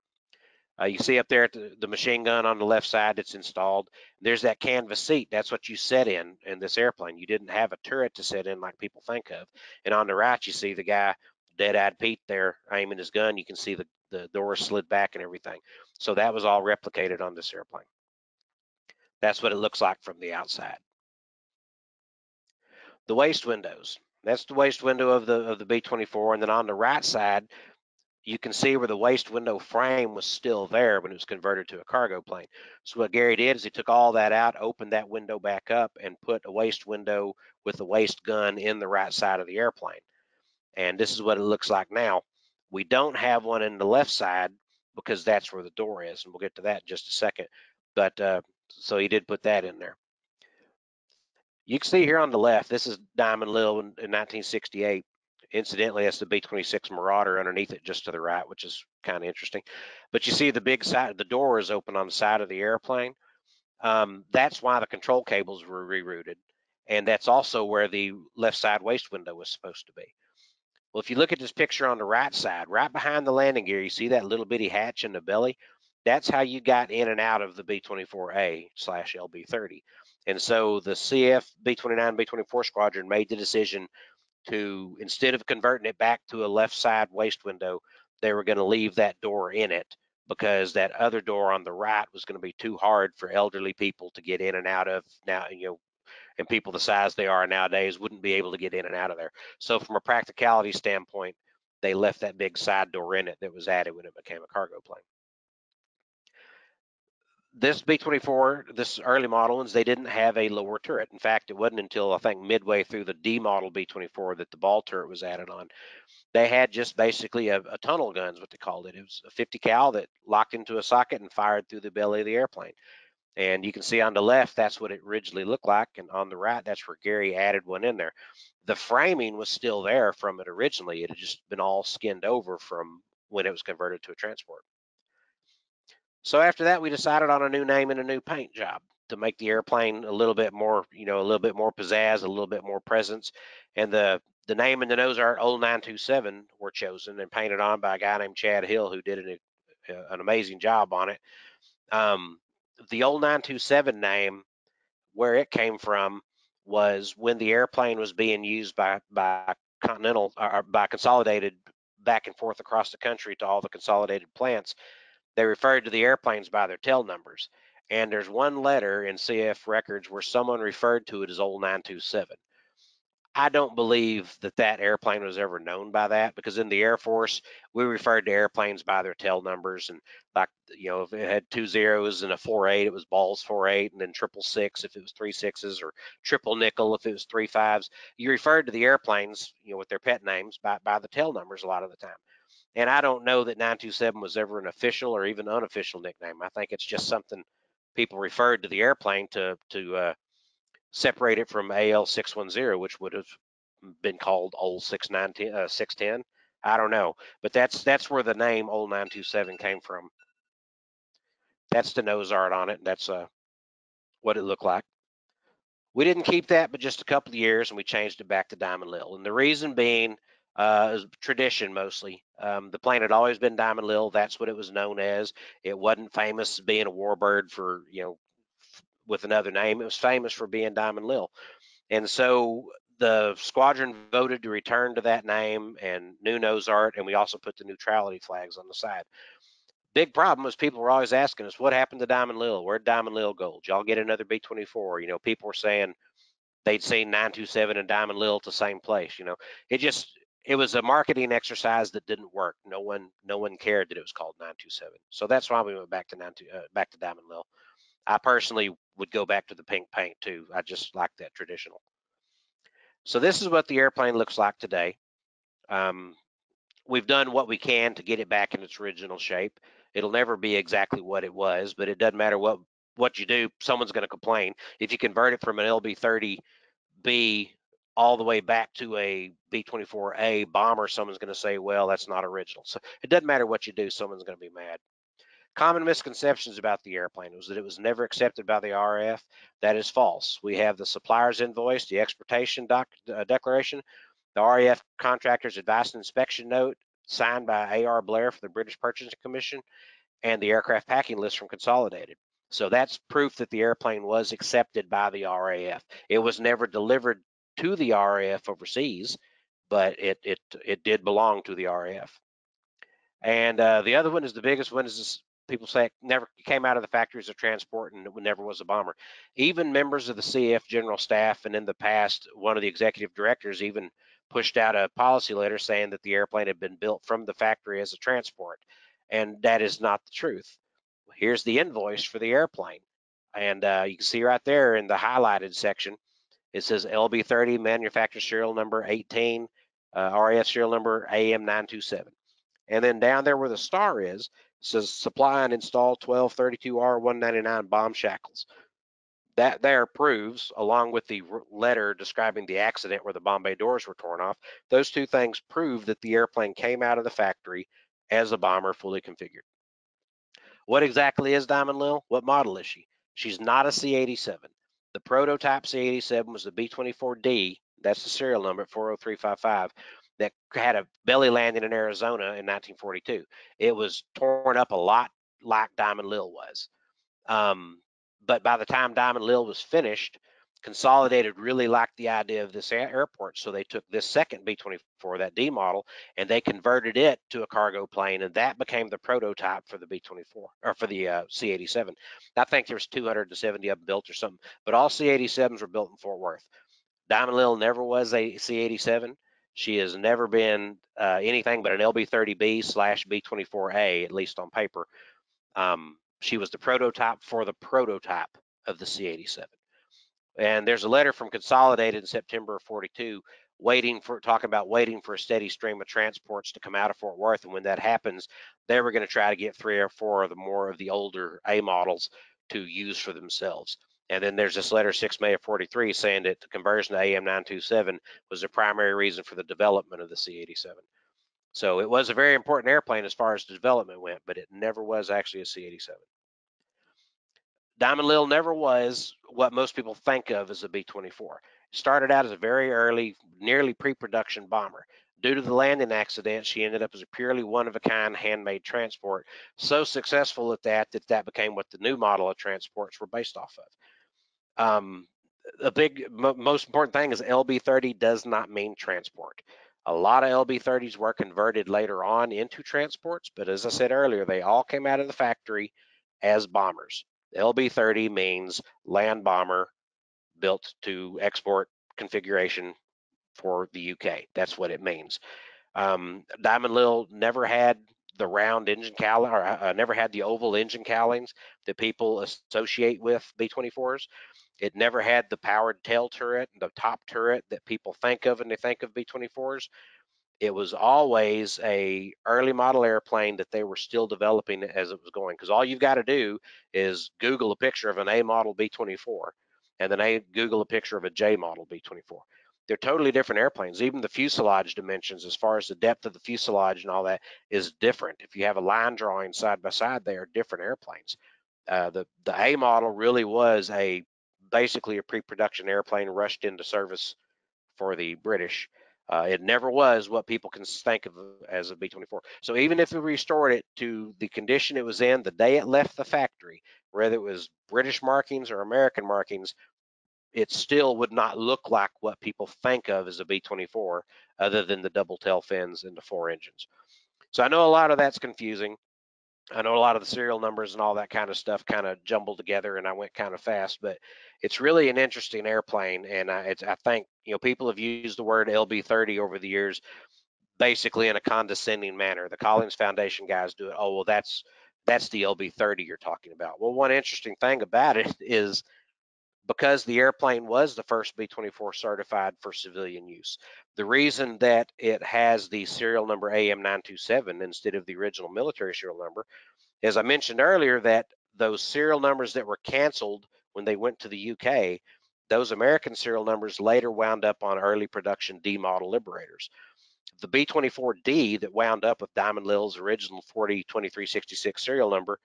Uh, you see up there the, the, machine gun on the left side that's installed. There's that canvas seat. That's what you set in in this airplane. You didn't have a turret to sit in like people think of. And on the right, you see the guy, dead-eyed Pete there aiming his gun. You can see the, the doors slid back and everything. So that was all replicated on this airplane. That's what it looks like from the outside. The waist windows. That's the waist window of the of the B-24, and then on the right side, you can see where the waist window frame was still there when it was converted to a cargo plane. So what Gary did is he took all that out, opened that window back up, and put a waist window with the waist gun in the right side of the airplane. And this is what it looks like now. We don't have one in the left side because that's where the door is, and we'll get to that in just a second. But uh, so he did put that in there. You can see here on the left, this is Diamond Lil in, in 1968. Incidentally, that's the B-26 Marauder underneath it just to the right, which is kind of interesting. But you see the big side, the door is open on the side of the airplane. Um, that's why the control cables were rerouted. And that's also where the left side waist window was supposed to be. Well, if you look at this picture on the right side, right behind the landing gear, you see that little bitty hatch in the belly? That's how you got in and out of the B-24A slash LB-30. And so the CAF B-29, B-24 squadron made the decision to, instead of converting it back to a left side waist window, they were going to leave that door in it because that other door on the right was going to be too hard for elderly people to get in and out of now, you know, and people the size they are nowadays wouldn't be able to get in and out of there. So from a practicality standpoint, they left that big side door in it that was added when it became a cargo plane. This B-24, this early model ones, they didn't have a lower turret. In fact, it wasn't until I think midway through the D model B-24 that the ball turret was added on. They had just basically a, a tunnel gun, is what they called it. It was a 50 cal that locked into a socket and fired through the belly of the airplane. And you can see on the left, that's what it originally looked like. And on the right, that's where Gary added one in there. The framing was still there from it originally. It had just been all skinned over from when it was converted to a transport. So after that, we decided on a new name and a new paint job to make the airplane a little bit more, you know, a little bit more pizzazz, a little bit more presence. And the the name and the nose art, Old 927, were chosen and painted on by a guy named Chad Hill, who did an, uh, an amazing job on it. Um, the old 927 name, where it came from, was when the airplane was being used by by Continental or by Consolidated back and forth across the country to all the consolidated plants. They referred to the airplanes by their tail numbers. And there's one letter in CF records where someone referred to it as old 927. I don't believe that that airplane was ever known by that because in the Air Force, we referred to airplanes by their tail numbers. And like, you know, if it had two zeros and a four eight, it was balls four eight, and then triple six if it was three sixes, or triple nickel if it was three fives. You referred to the airplanes, you know, with their pet names by, by the tail numbers a lot of the time. And I don't know that 927 was ever an official or even unofficial nickname. I think it's just something people referred to the airplane to to uh, separate it from AL 610, which would have been called old 610, uh, 610. I don't know, but that's that's where the name old 927 came from. That's the nose art on it. That's uh, what it looked like. We didn't keep that, but just a couple of years, and we changed it back to Diamond Lil. And the reason being uh, tradition mostly. Um, the plane had always been Diamond Lil. That's what it was known as. It wasn't famous being a warbird for you know with another name. It was famous for being Diamond Lil. And so the squadron voted to return to that name and new nose art, and we also put the neutrality flags on the side. Big problem was people were always asking us, what happened to Diamond Lil? Where'd Diamond Lil go? Did y'all get another B-24? You know, people were saying they'd seen 927 and Diamond Lil at the same place. You know, it just, it was a marketing exercise that didn't work. No one, no one cared that it was called 927. So that's why we went back to 92, uh, back to Diamond Lil. I personally would go back to the pink paint too. I just like that traditional. So this is what the airplane looks like today. Um, we've done what we can to get it back in its original shape. It'll never be exactly what it was, but it doesn't matter what what you do. Someone's going to complain if you convert it from an LB30B all the way back to a B-24A bomber. Someone's going to say, "Well, that's not original." So it doesn't matter what you do. Someone's going to be mad. Common misconceptions about the airplane was that it was never accepted by the RAF. That is false. We have the supplier's invoice, the exportation doc, uh, declaration, the RAF contractor's advice and inspection note signed by AR Blair for the British Purchasing Commission, and the aircraft packing list from Consolidated. So that's proof that the airplane was accepted by the RAF. It was never delivered to the RAF overseas, but it it it did belong to the RAF. And uh, the other one is the biggest one is this people say it never came out of the factory as a transport and it never was a bomber. Even members of the CAF general staff and in the past, one of the executive directors even pushed out a policy letter saying that the airplane had been built from the factory as a transport. And that is not the truth. Here's the invoice for the airplane. And uh, you can see right there in the highlighted section, it says LB30 manufacturer serial number 18, uh, RAF serial number AM927. And then down there where the star is, says supply and install 1232R 199 bomb shackles. That there proves, along with the letter describing the accident where the bomb bay doors were torn off, those two things prove that the airplane came out of the factory as a bomber fully configured. What exactly is Diamond Lil? What model is she? She's not a C-87. The prototype C-87 was the B-24D, that's the serial number 40355, that had a belly landing in Arizona in 1942. It was torn up a lot like Diamond Lil was. Um, but by the time Diamond Lil was finished, Consolidated really liked the idea of this airport, so they took this second B-24, that D model, and they converted it to a cargo plane, and that became the prototype for the B-24 or for the uh, C-87. I think there was 270 of them built or something, but all C-87s were built in Fort Worth. Diamond Lil never was a C-87. She has never been uh, anything but an LB30B slash B24A, at least on paper. Um, she was the prototype for the prototype of the C87. And there's a letter from Consolidated in September of 42 waiting for talking about waiting for a steady stream of transports to come out of Fort Worth. And when that happens, they were going to try to get three or four of the more of the older A models to use for themselves. And then there's this letter 6 May of 43 saying that the conversion to AM927 was the primary reason for the development of the C87. So it was a very important airplane as far as the development went, but it never was actually a C87. Diamond Lil never was what most people think of as a B-24. It started out as a very early, nearly pre-production bomber. Due to the landing accident, she ended up as a purely one-of-a-kind handmade transport. So successful at that that that became what the new model of transports were based off of. Um, the big, most important thing is LB30 does not mean transport. A lot of LB30s were converted later on into transports, but as I said earlier, they all came out of the factory as bombers. LB30 means land bomber built to export configuration for the UK. That's what it means. Um, Diamond Lil never had the round engine cowling, or uh, never had the oval engine cowlings that people associate with B-24s. It never had the powered tail turret, and the top turret that people think of when they think of B-24s. It was always a early model airplane that they were still developing as it was going. Because all you've got to do is Google a picture of an A model B-24, and then a, Google a picture of a J model B-24. They're totally different airplanes. Even the fuselage dimensions, as far as the depth of the fuselage and all that, is different. If you have a line drawing side by side, they are different airplanes. Uh, the the A model really was a basically a pre-production airplane rushed into service for the British. Uh, it never was what people can think of as a B-24. So even if we restored it to the condition it was in the day it left the factory, whether it was British markings or American markings, it still would not look like what people think of as a B-24 other than the double tail fins and the four engines. So I know a lot of that's confusing. I know a lot of the serial numbers and all that kind of stuff kind of jumbled together and I went kind of fast, but it's really an interesting airplane. And I, I think, you know, people have used the word LB30 over the years, basically in a condescending manner. The Collins Foundation guys do it. Oh, well, that's, that's the LB30 you're talking about. Well, one interesting thing about it is because the airplane was the first B-24 certified for civilian use. The reason that it has the serial number AM927 instead of the original military serial number, as I mentioned earlier, that those serial numbers that were canceled when they went to the UK, those American serial numbers later wound up on early production D model Liberators. The B-24D that wound up with Diamond Lil's original 402366 serial number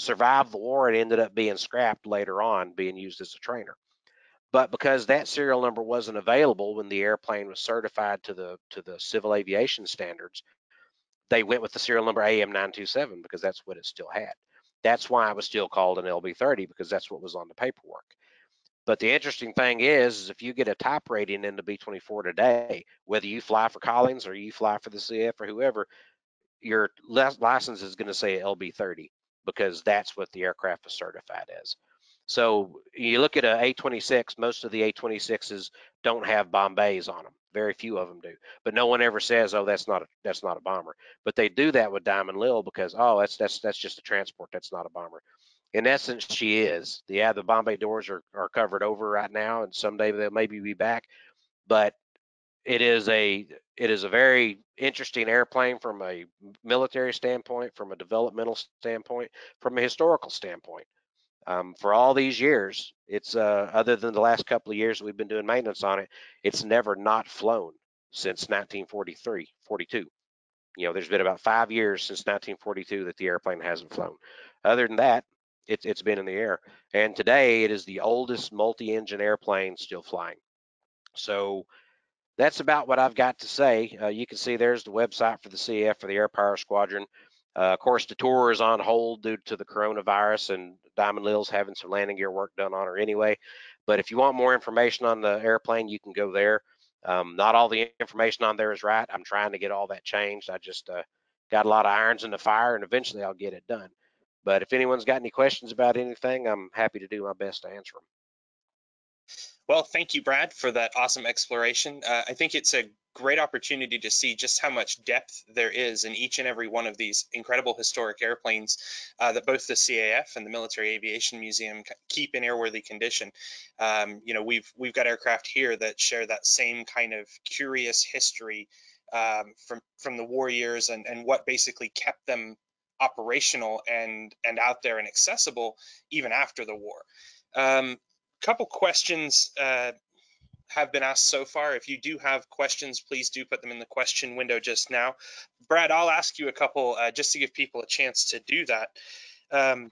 survived the war and ended up being scrapped later on, being used as a trainer. But because that serial number wasn't available when the airplane was certified to the to the civil aviation standards, they went with the serial number AM927 because that's what it still had. That's why it was still called an LB30 because that's what was on the paperwork. But the interesting thing is, is if you get a type rating in the B24 today, whether you fly for Collins or you fly for the CAF or whoever, your license is going to say LB30 because that's what the aircraft is certified as. So you look at a A26, most of the A26s don't have bomb bays on them. Very few of them do. But no one ever says, "Oh, that's not a that's not a bomber." But they do that with Diamond Lil because, "Oh, that's that's that's just a transport. That's not a bomber." In essence, she is. Yeah, the bomb bay doors are are covered over right now, and someday they'll maybe be back. But it is a it is a very interesting airplane from a military standpoint, from a developmental standpoint, from a historical standpoint. Um, for all these years, it's uh, other than the last couple of years we've been doing maintenance on it, it's never not flown since 1943, 42. You know, there's been about five years since 1942 that the airplane hasn't flown. Other than that, it's it's been in the air. And today it is the oldest multi-engine airplane still flying. So that's about what I've got to say. Uh, you can see there's the website for the CAF for the Air Power Squadron. Uh, of course, the tour is on hold due to the coronavirus, and Diamond Lil's having some landing gear work done on her anyway. But if you want more information on the airplane, you can go there. Um, not all the information on there is right. I'm trying to get all that changed. I just uh, got a lot of irons in the fire, and eventually I'll get it done. But if anyone's got any questions about anything, I'm happy to do my best to answer them. Well, thank you, Brad, for that awesome exploration. Uh, I think it's a great opportunity to see just how much depth there is in each and every one of these incredible historic airplanes uh, that both the CAF and the Military Aviation Museum keep in airworthy condition. Um, you know, we've we've got aircraft here that share that same kind of curious history um, from from the war years and and what basically kept them operational and and out there and accessible even after the war. Um, couple questions uh, have been asked so far. If you do have questions, please do put them in the question window just now. Brad, I'll ask you a couple uh, just to give people a chance to do that. Um,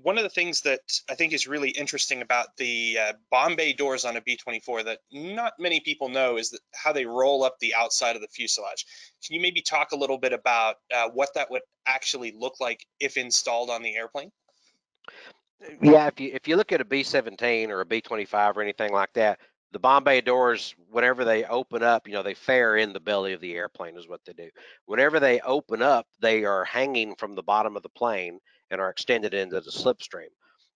one of the things that I think is really interesting about the uh, bomb bay doors on a B-24 that not many people know is that how they roll up the outside of the fuselage. Can you maybe talk a little bit about uh, what that would actually look like if installed on the airplane? Yeah, if you if you look at a B-17 or a B-25 or anything like that, the bomb bay doors, whenever they open up, you know, they fare in the belly of the airplane is what they do. Whenever they open up, they are hanging from the bottom of the plane and are extended into the slipstream.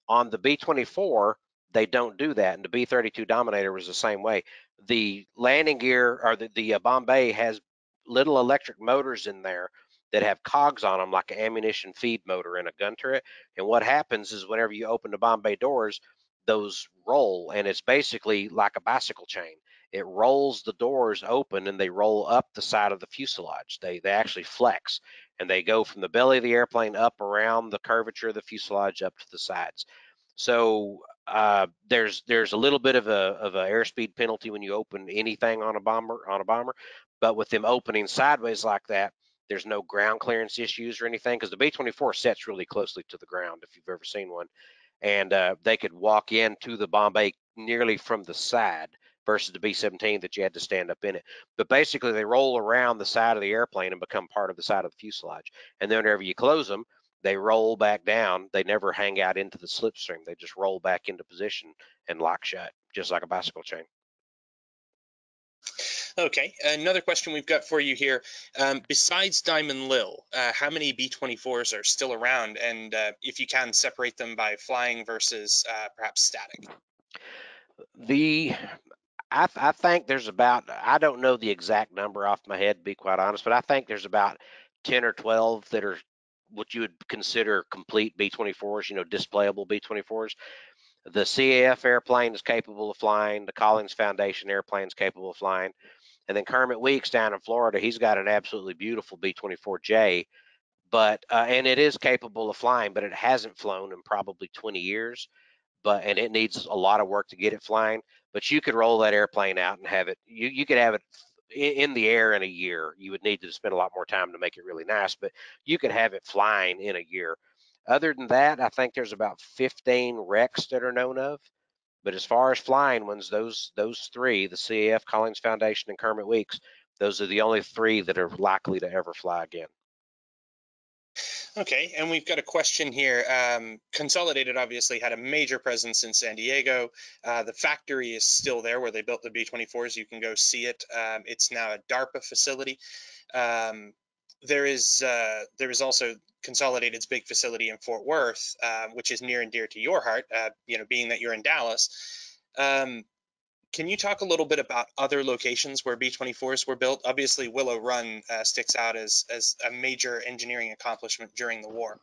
On the B-24, they don't do that, and the B-32 Dominator was the same way. The landing gear or the, the uh, bomb bay has little electric motors in there that have cogs on them like an ammunition feed motor in a gun turret. And what happens is whenever you open the bomb bay doors, those roll and it's basically like a bicycle chain. It rolls the doors open and they roll up the side of the fuselage. They they actually flex and they go from the belly of the airplane up around the curvature of the fuselage up to the sides. So uh, there's there's a little bit of a of an airspeed penalty when you open anything on a bomber on a bomber, but with them opening sideways like that, there's no ground clearance issues or anything because the B-24 sets really closely to the ground if you've ever seen one, and uh, they could walk into the bomb bay nearly from the side versus the B-17 that you had to stand up in it. But basically, they roll around the side of the airplane and become part of the side of the fuselage. And then whenever you close them, they roll back down. They never hang out into the slipstream. They just roll back into position and lock shut, just like a bicycle chain. Okay, another question we've got for you here. Um, besides Diamond Lil, uh, how many B-24s are still around? And uh, if you can, separate them by flying versus uh, perhaps static. The I, I think there's about I don't know the exact number off my head to be quite honest, but I think there's about 10 or 12 that are what you would consider complete B-24s, you know, displayable B-24s. The CAF airplane is capable of flying. The Collins Foundation airplane is capable of flying. And then Kermit Weeks down in Florida, he's got an absolutely beautiful B-24J, but uh, and it is capable of flying, but it hasn't flown in probably 20 years. But and it needs a lot of work to get it flying but you could roll that airplane out and have it you, you could have it in the air in a year you would need to spend a lot more time to make it really nice but you could have it flying in a year other than that i think there's about 15 wrecks that are known of but as far as flying ones those those three the caf collins foundation and kermit weeks those are the only three that are likely to ever fly again Okay, and we've got a question here. Um, Consolidated obviously had a major presence in San Diego. Uh, the factory is still there where they built the B-24s. You can go see it. Um, it's now a DARPA facility. Um, there is uh, there is also Consolidated's big facility in Fort Worth, uh, which is near and dear to your heart. Uh, you know, being that you're in Dallas. Um, can you talk a little bit about other locations where B-24s were built? Obviously, Willow Run uh, sticks out as, as a major engineering accomplishment during the war.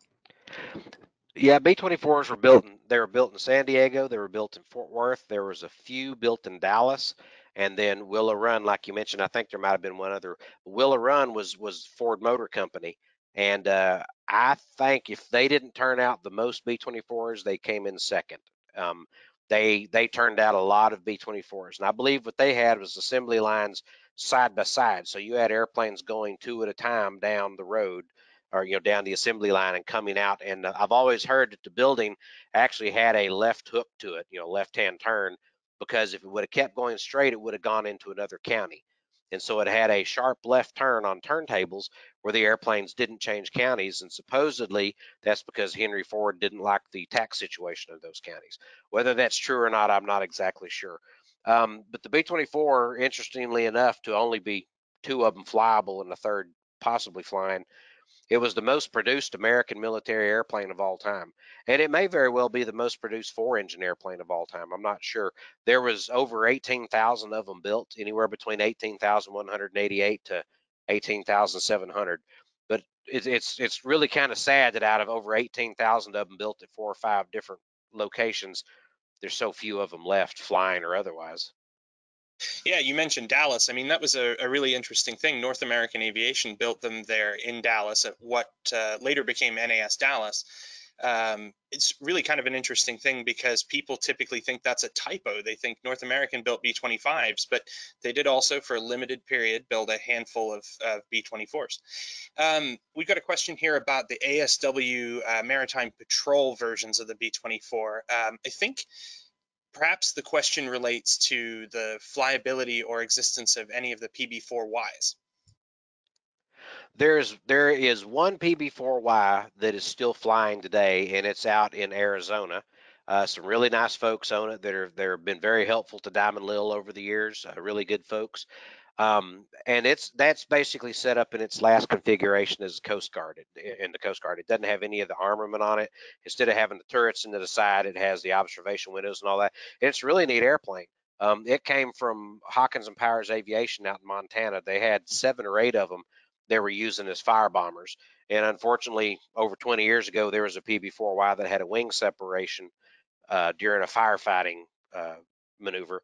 Yeah, B-24s were built. In, they were built in San Diego. They were built in Fort Worth. There was a few built in Dallas, and then Willow Run, like you mentioned, I think there might have been one other. Willow Run was was Ford Motor Company, and uh, I think if they didn't turn out the most B-24s, they came in second. Um, they they turned out a lot of B-24s, and I believe what they had was assembly lines side by side. So you had airplanes going two at a time down the road, or you know down the assembly line and coming out. And uh, I've always heard that the building actually had a left hook to it, you know, left-hand turn, because if it would have kept going straight, it would have gone into another county. And so it had a sharp left turn on turntables where the airplanes didn't change counties. And supposedly that's because Henry Ford didn't like the tax situation of those counties. Whether that's true or not, I'm not exactly sure. Um, but the B 24, interestingly enough, to only be two of them flyable and the third possibly flying, It was the most produced American military airplane of all time. And it may very well be the most produced four engine airplane of all time. I'm not sure. There was over 18,000 of them built, anywhere between 18,188 to 18,700. But it's, it's, it's really kind of sad that out of over 18,000 of them built at four or five different locations, there's so few of them left flying or otherwise. Yeah, you mentioned Dallas. I mean, that was a, a, really interesting thing. North American Aviation built them there in Dallas at what uh, later became NAS Dallas. Um, it's really kind of an interesting thing because people typically think that's a typo. They think North American built B-25s, but they did also, for a limited period, build a handful of, of B-24s. Um, we've got a question here about the ASW uh, Maritime Patrol versions of the B-24. Um, I think Perhaps the question relates to the flyability or existence of any of the PB4Ys. There's there is one PB4Y that is still flying today, and it's out in Arizona. Uh, some really nice folks own it that are that have been very helpful to Diamond Lil over the years. Uh, really good folks. Um, and it's that's basically set up in its last configuration as Coast Guard in the Coast Guard. It doesn't have any of the armament on it. Instead of having the turrets into the side, it has the observation windows and all that. It's a really neat airplane. Um, it came from Hawkins and Powers Aviation out in Montana. They had seven or eight of them they were using as fire bombers. And unfortunately, over 20 years ago, there was a PB4Y that had a wing separation uh, during a firefighting uh, maneuver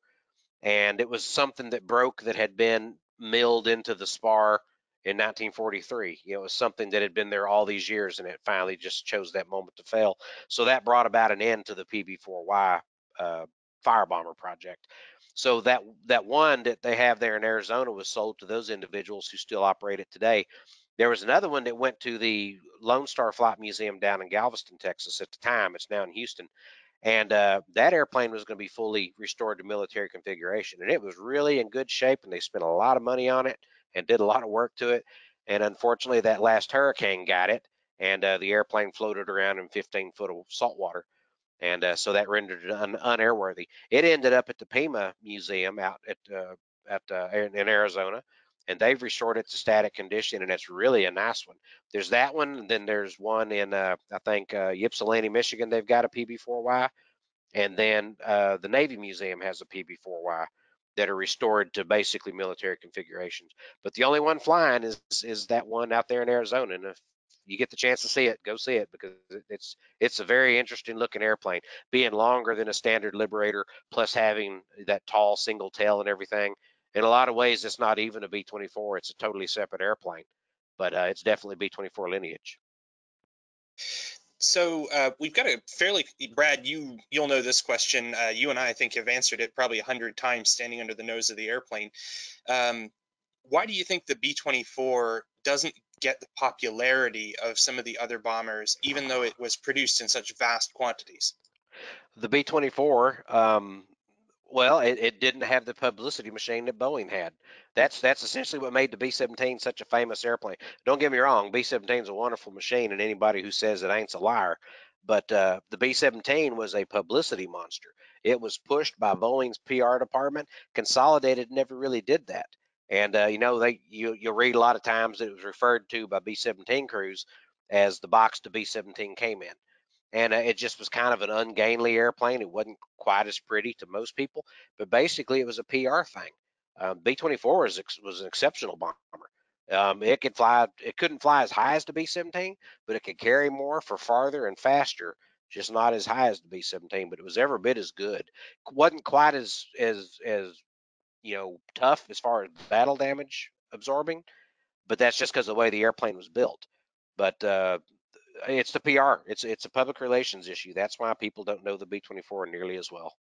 and it was something that broke that had been milled into the spar in 1943. You know, it was something that had been there all these years, and it finally just chose that moment to fail. So that brought about an end to the PB4Y uh, fire bomber project. So that that one that they have there in Arizona was sold to those individuals who still operate it today. There was another one that went to the Lone Star Flight Museum down in Galveston, Texas at the time. It's now in Houston. And uh, that airplane was going to be fully restored to military configuration. And it was really in good shape, and they spent a lot of money on it and did a lot of work to it. And unfortunately, that last hurricane got it, and uh, the airplane floated around in 15 foot of salt water. And uh, so that rendered it un- unairworthy. It ended up at the Pima Museum out at, uh, at uh, in Arizona and they've restored it to static condition, and it's really a nice one. There's that one, and then there's one in uh, I think uh, Ypsilanti, Michigan. They've got a PB4Y, and then uh, the Navy Museum has a PB4Y that are restored to basically military configurations. But the only one flying is is that one out there in Arizona, and if you get the chance to see it, go see it because it's it's a very interesting looking airplane. Being longer than a standard Liberator, plus having that tall single tail and everything, in a lot of ways, it's not even a B-24. It's a totally separate airplane, but uh, it's definitely B-24 lineage. So uh, we've got a fairly, Brad, you you'll know this question. Uh, you and I, I think, have answered it probably a hundred times standing under the nose of the airplane. Um, why do you think the B-24 doesn't get the popularity of some of the other bombers, even though it was produced in such vast quantities? The B-24, um, well, it, it didn't have the publicity machine that Boeing had. That's that's essentially what made the B-17 such a famous airplane. Don't get me wrong, B-17 is a wonderful machine, and anybody who says it ain't's a liar. But uh, the B-17 was a publicity monster. It was pushed by Boeing's PR department. Consolidated never really did that. And uh, you know, they you you'll read a lot of times that it was referred to by B-17 crews as the box the B-17 came in and uh, it just was kind of an ungainly airplane. It wasn't quite as pretty to most people, but basically it was a PR thing. Um, B-24 was, was an exceptional bomber. Um, it could fly. It couldn't fly as high as the B-17, but it could carry more for farther and faster. Just not as high as the B-17, but it was every bit as good. wasn't quite as as as you know tough as far as battle damage absorbing, but that's just because of the way the airplane was built. But uh, it's the PR. It's it's a public relations issue. That's why people don't know the B24 nearly as well.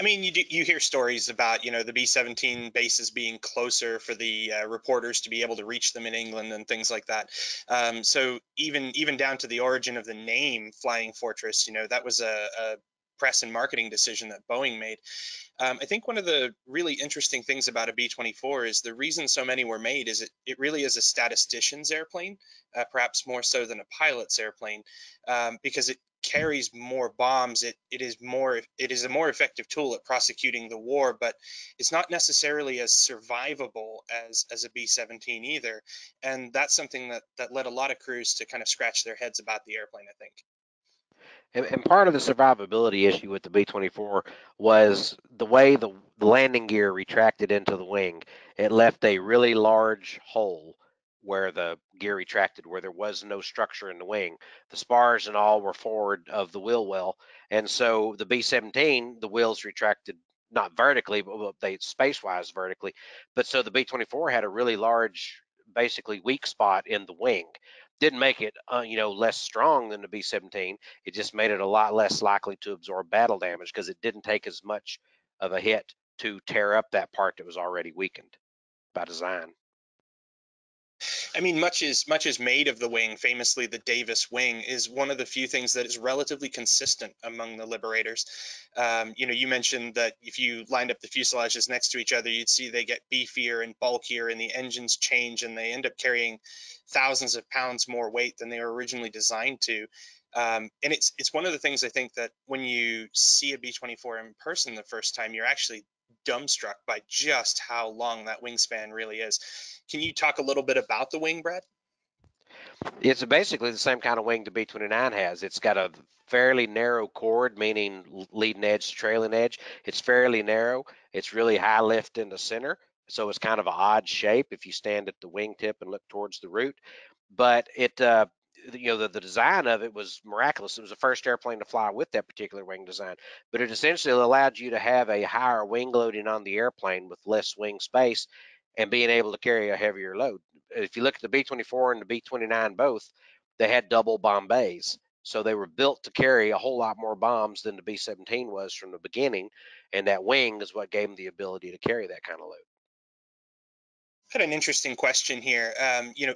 I mean, you do, you hear stories about you know the B-17 bases being closer for the uh, reporters to be able to reach them in England and things like that. Um, so even even down to the origin of the name Flying Fortress, you know that was a, a press and marketing decision that Boeing made. Um, I think one of the really interesting things about a B-24 is the reason so many were made is it, it really is a statistician's airplane, uh, perhaps more so than a pilot's airplane, um, because it carries more bombs, it, it is more it is a more effective tool at prosecuting the war, but it's not necessarily as survivable as as a B-17 either. And that's something that that led a lot of crews to kind of scratch their heads about the airplane, I think. And, and part of the survivability issue with the B-24 was the way the, the landing gear retracted into the wing. It left a really large hole where the gear retracted, where there was no structure in the wing. The spars and all were forward of the wheel well, and so the B-17, the wheels retracted not vertically, but they space-wise vertically. But so the B-24 had a really large, basically weak spot in the wing. Didn't make it, uh, you know, less strong than the B-17. It just made it a lot less likely to absorb battle damage because it didn't take as much of a hit to tear up that part that was already weakened by design. I mean, much is much is made of the wing. Famously, the Davis wing is one of the few things that is relatively consistent among the Liberators. Um, you know, you mentioned that if you lined up the fuselages next to each other, you'd see they get beefier and bulkier, and the engines change, and they end up carrying thousands of pounds more weight than they were originally designed to. Um, and it's it's one of the things I think that when you see a B-24 in person the first time, you're actually dumbstruck by just how long that wingspan really is. Can you talk a little bit about the wing, Brad? It's basically the same kind of wing the B-29 has. It's got a fairly narrow chord, meaning leading edge to trailing edge. It's fairly narrow. It's really high lift in the center, so it's kind of an odd shape if you stand at the wingtip and look towards the root. But it uh, you know the, the design of it was miraculous. It was the first airplane to fly with that particular wing design, but it essentially allowed you to have a higher wing loading on the airplane with less wing space and being able to carry a heavier load. If you look at the B-24 and the B-29 both, they had double bomb bays. So they were built to carry a whole lot more bombs than the B-17 was from the beginning, and that wing is what gave them the ability to carry that kind of load. Had an interesting question here. Um, you know,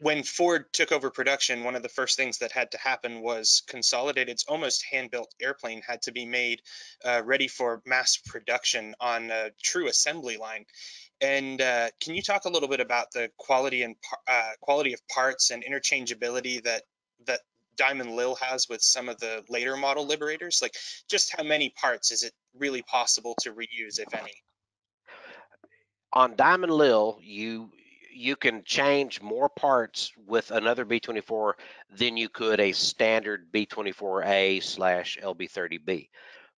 when Ford took over production, one of the first things that had to happen was Consolidated's almost hand-built airplane had to be made uh, ready for mass production on a true assembly line. And uh, can you talk a little bit about the quality and uh, quality of parts and interchangeability that that Diamond Lil has with some of the later model Liberators? Like, just how many parts is it really possible to reuse, if any? On Diamond Lil, you you can change more parts with another B24 than you could a standard B24A slash LB30B.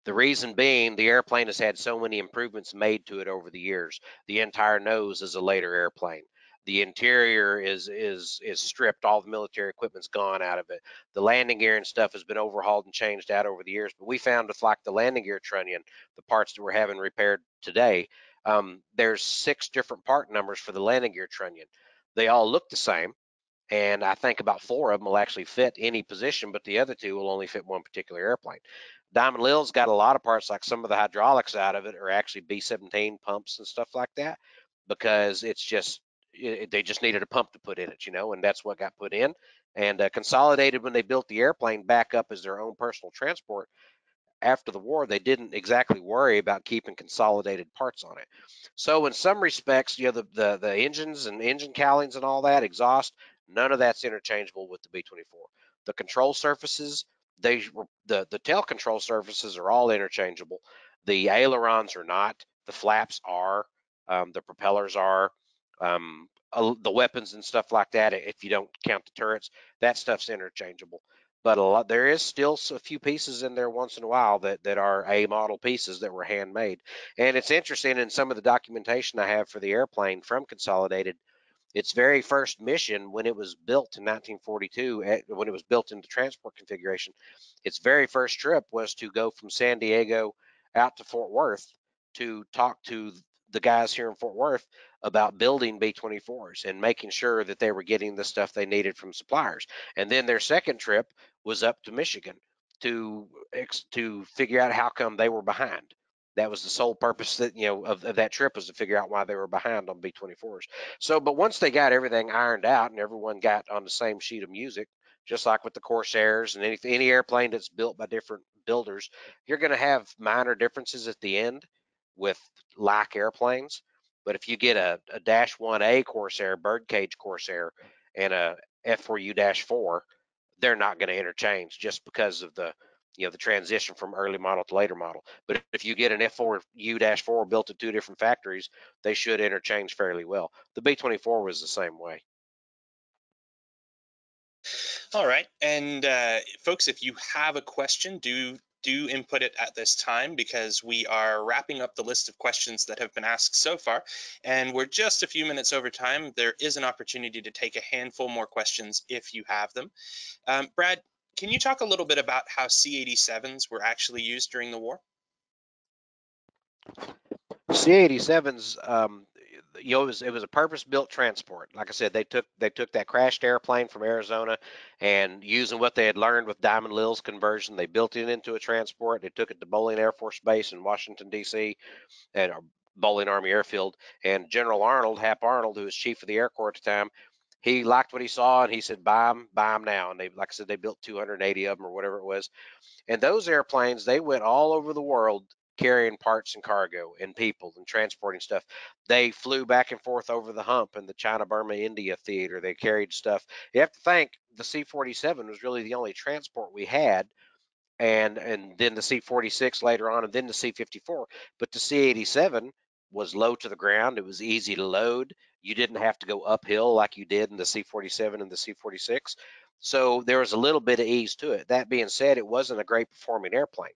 The reason being, the airplane has had so many improvements made to it over the years. The entire nose is a later airplane. The interior is is is stripped. All the military equipment's gone out of it. The landing gear and stuff has been overhauled and changed out over the years. But we found with like the landing gear trunnion, the parts that we're having repaired today, um, there's six different part numbers for the landing gear trunnion. They all look the same, and I think about four of them will actually fit any position, but the other two will only fit one particular airplane. Diamond Lil's got a lot of parts, like some of the hydraulics out of it are actually B-17 pumps and stuff like that, because it's just it, they just needed a pump to put in it, you know, and that's what got put in. And uh, consolidated when they built the airplane back up as their own personal transport after the war, they didn't exactly worry about keeping consolidated parts on it. So in some respects, you know, the, the, the engines and engine cowlings and all that, exhaust, none of that's interchangeable with the B-24. The control surfaces, they the, the tail control surfaces are all interchangeable. The ailerons are not, the flaps are, um, the propellers are, um, uh, the weapons and stuff like that, if you don't count the turrets, that stuff's interchangeable but a lot there is still a few pieces in there once in a while that that are a model pieces that were handmade. And it's interesting in some of the documentation i have for the airplane from consolidated its very first mission when it was built in 1942 at, eh, when it was built into transport configuration its very first trip was to go from san diego out to fort worth to talk to the guys here in Fort Worth about building B-24s and making sure that they were getting the stuff they needed from suppliers. And then their second trip was up to Michigan to to figure out how come they were behind. That was the sole purpose that you know of, of that trip was to figure out why they were behind on B-24s. So, but once they got everything ironed out and everyone got on the same sheet of music, just like with the Corsairs and any any airplane that's built by different builders, you're going to have minor differences at the end with like airplanes. But if you get a, a Dash 1A Corsair, birdcage Corsair, and a F4U-4, they're not going to interchange just because of the you know the transition from early model to later model. But if you get an F4U-4 built at two different factories, they should interchange fairly well. The B24 was the same way. All right, and uh, folks, if you have a question, do do input it at this time because we are wrapping up the list of questions that have been asked so far, and we're just a few minutes over time. There is an opportunity to take a handful more questions if you have them. Um, Brad, can you talk a little bit about how C-87s were actually used during the war? C-87s, um, you know, it was, it was a purpose-built transport. Like I said, they took they took that crashed airplane from Arizona, and using what they had learned with Diamond Lil's conversion, they built it into a transport. They took it to Bolling Air Force Base in Washington D.C. and uh, Bolling Army Airfield. And General Arnold, Hap Arnold, who was chief of the Air Corps at the time, he liked what he saw and he said, buy them, buy them now. And they, like I said, they built 280 of them or whatever it was. And those airplanes, they went all over the world carrying parts and cargo and people and transporting stuff. They flew back and forth over the hump in the China, Burma, India theater. They carried stuff. You have to think the C 47 was really the only transport we had. And, and then the C 46 later on, and then the C 54. But the C 87 was low to the ground. It was easy to load. You didn't have to go uphill like you did in the C-47 and the C-46. So there was a little bit of ease to it. That being said, it wasn't a great performing airplane.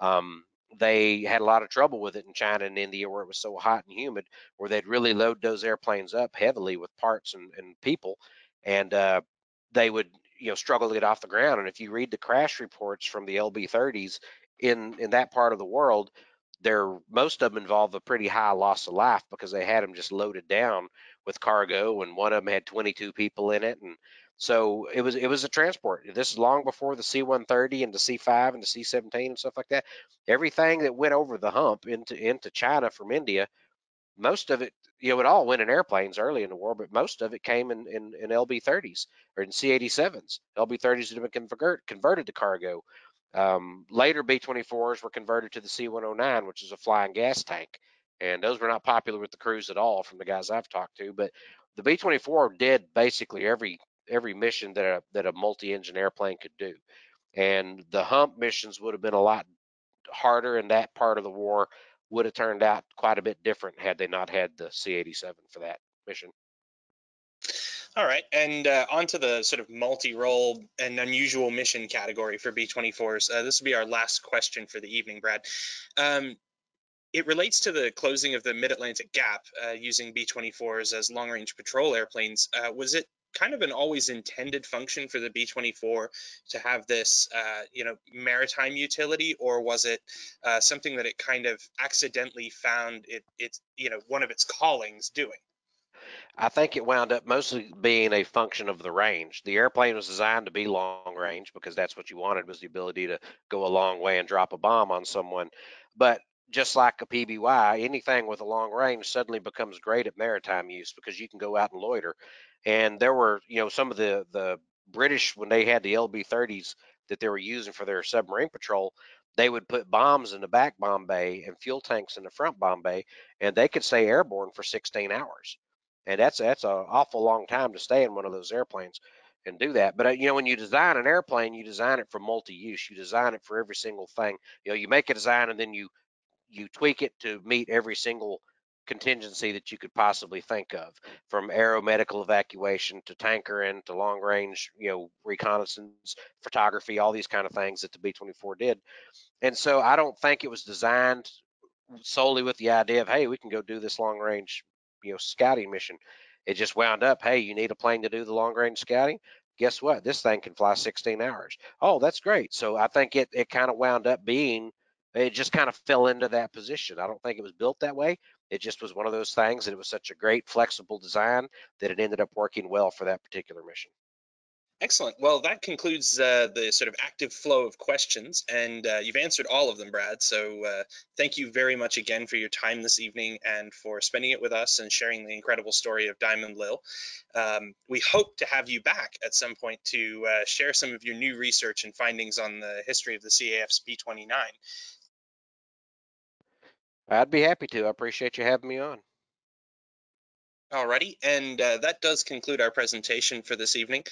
Um, they had a lot of trouble with it in China and India where it was so hot and humid, where they'd really load those airplanes up heavily with parts and, and people, and uh, they would you know struggle to get off the ground. And if you read the crash reports from the LB-30s in in that part of the world, they're most of them involve a pretty high loss of life because they had them just loaded down with cargo, and one of them had 22 people in it, and so it was it was a transport. This is long before the C-130 and the C-5 and the C-17 and stuff like that. Everything that went over the hump into into China from India, most of it, you know, it all went in airplanes early in the war, but most of it came in in, in LB-30s or in C-87s. LB-30s had been convert, converted to cargo. Um, later B-24s were converted to the C-109, which is a flying gas tank, and those were not popular with the crews at all from the guys I've talked to. But the B-24 did basically every every mission that a, that a multi-engine airplane could do, and the hump missions would have been a lot harder, and that part of the war would have turned out quite a bit different had they not had the C-87 for that mission. All right, and uh, onto the sort of multi-role and unusual mission category for B-24s. Uh, this will be our last question for the evening, Brad. Um, it relates to the closing of the Mid-Atlantic Gap uh, using B-24s as long-range patrol airplanes. Uh, was it kind of an always intended function for the B-24 to have this, uh, you know, maritime utility, or was it uh, something that it kind of accidentally found it, it's, you know, one of its callings doing? I think it wound up mostly being a function of the range. The airplane was designed to be long range because that's what you wanted was the ability to go a long way and drop a bomb on someone. But just like a PBY, anything with a long range suddenly becomes great at maritime use because you can go out and loiter. And there were, you know, some of the the British when they had the LB-30s that they were using for their submarine patrol, they would put bombs in the back bomb bay and fuel tanks in the front bomb bay, and they could stay airborne for 16 hours and that's that's an awful long time to stay in one of those airplanes and do that. But uh, you know, when you design an airplane, you design it for multi-use. You design it for every single thing. You know, you make a design and then you you tweak it to meet every single contingency that you could possibly think of, from aeromedical evacuation to tanker tankering to long range, you know, reconnaissance, photography, all these kind of things that the B-24 did. And so I don't think it was designed solely with the idea of, hey, we can go do this long range you know scouting mission. It just wound up, hey, you need a plane to do the long range scouting. Guess what? This thing can fly 16 hours. Oh, that's great. So I think it it kind of wound up being it just kind of fell into that position. I don't think it was built that way. It just was one of those things and it was such a great flexible design that it ended up working well for that particular mission. Excellent. Well, that concludes uh, the sort of active flow of questions, and uh, you've answered all of them, Brad. So uh, thank you very much again for your time this evening and for spending it with us and sharing the incredible story of Diamond Lil. Um, we hope to have you back at some point to uh, share some of your new research and findings on the history of the CAF's B-29. I'd be happy to. I appreciate you having me on. Alrighty, and uh, that does conclude our presentation for this evening.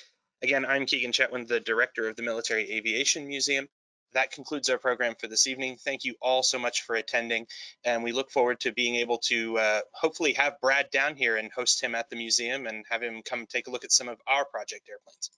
Again, I'm Keegan Chetwynd, the director of the Military Aviation Museum. That concludes our program for this evening. Thank you all so much for attending, and we look forward to being able to uh, hopefully have Brad down here and host him at the museum and have him come take a look at some of our project airplanes.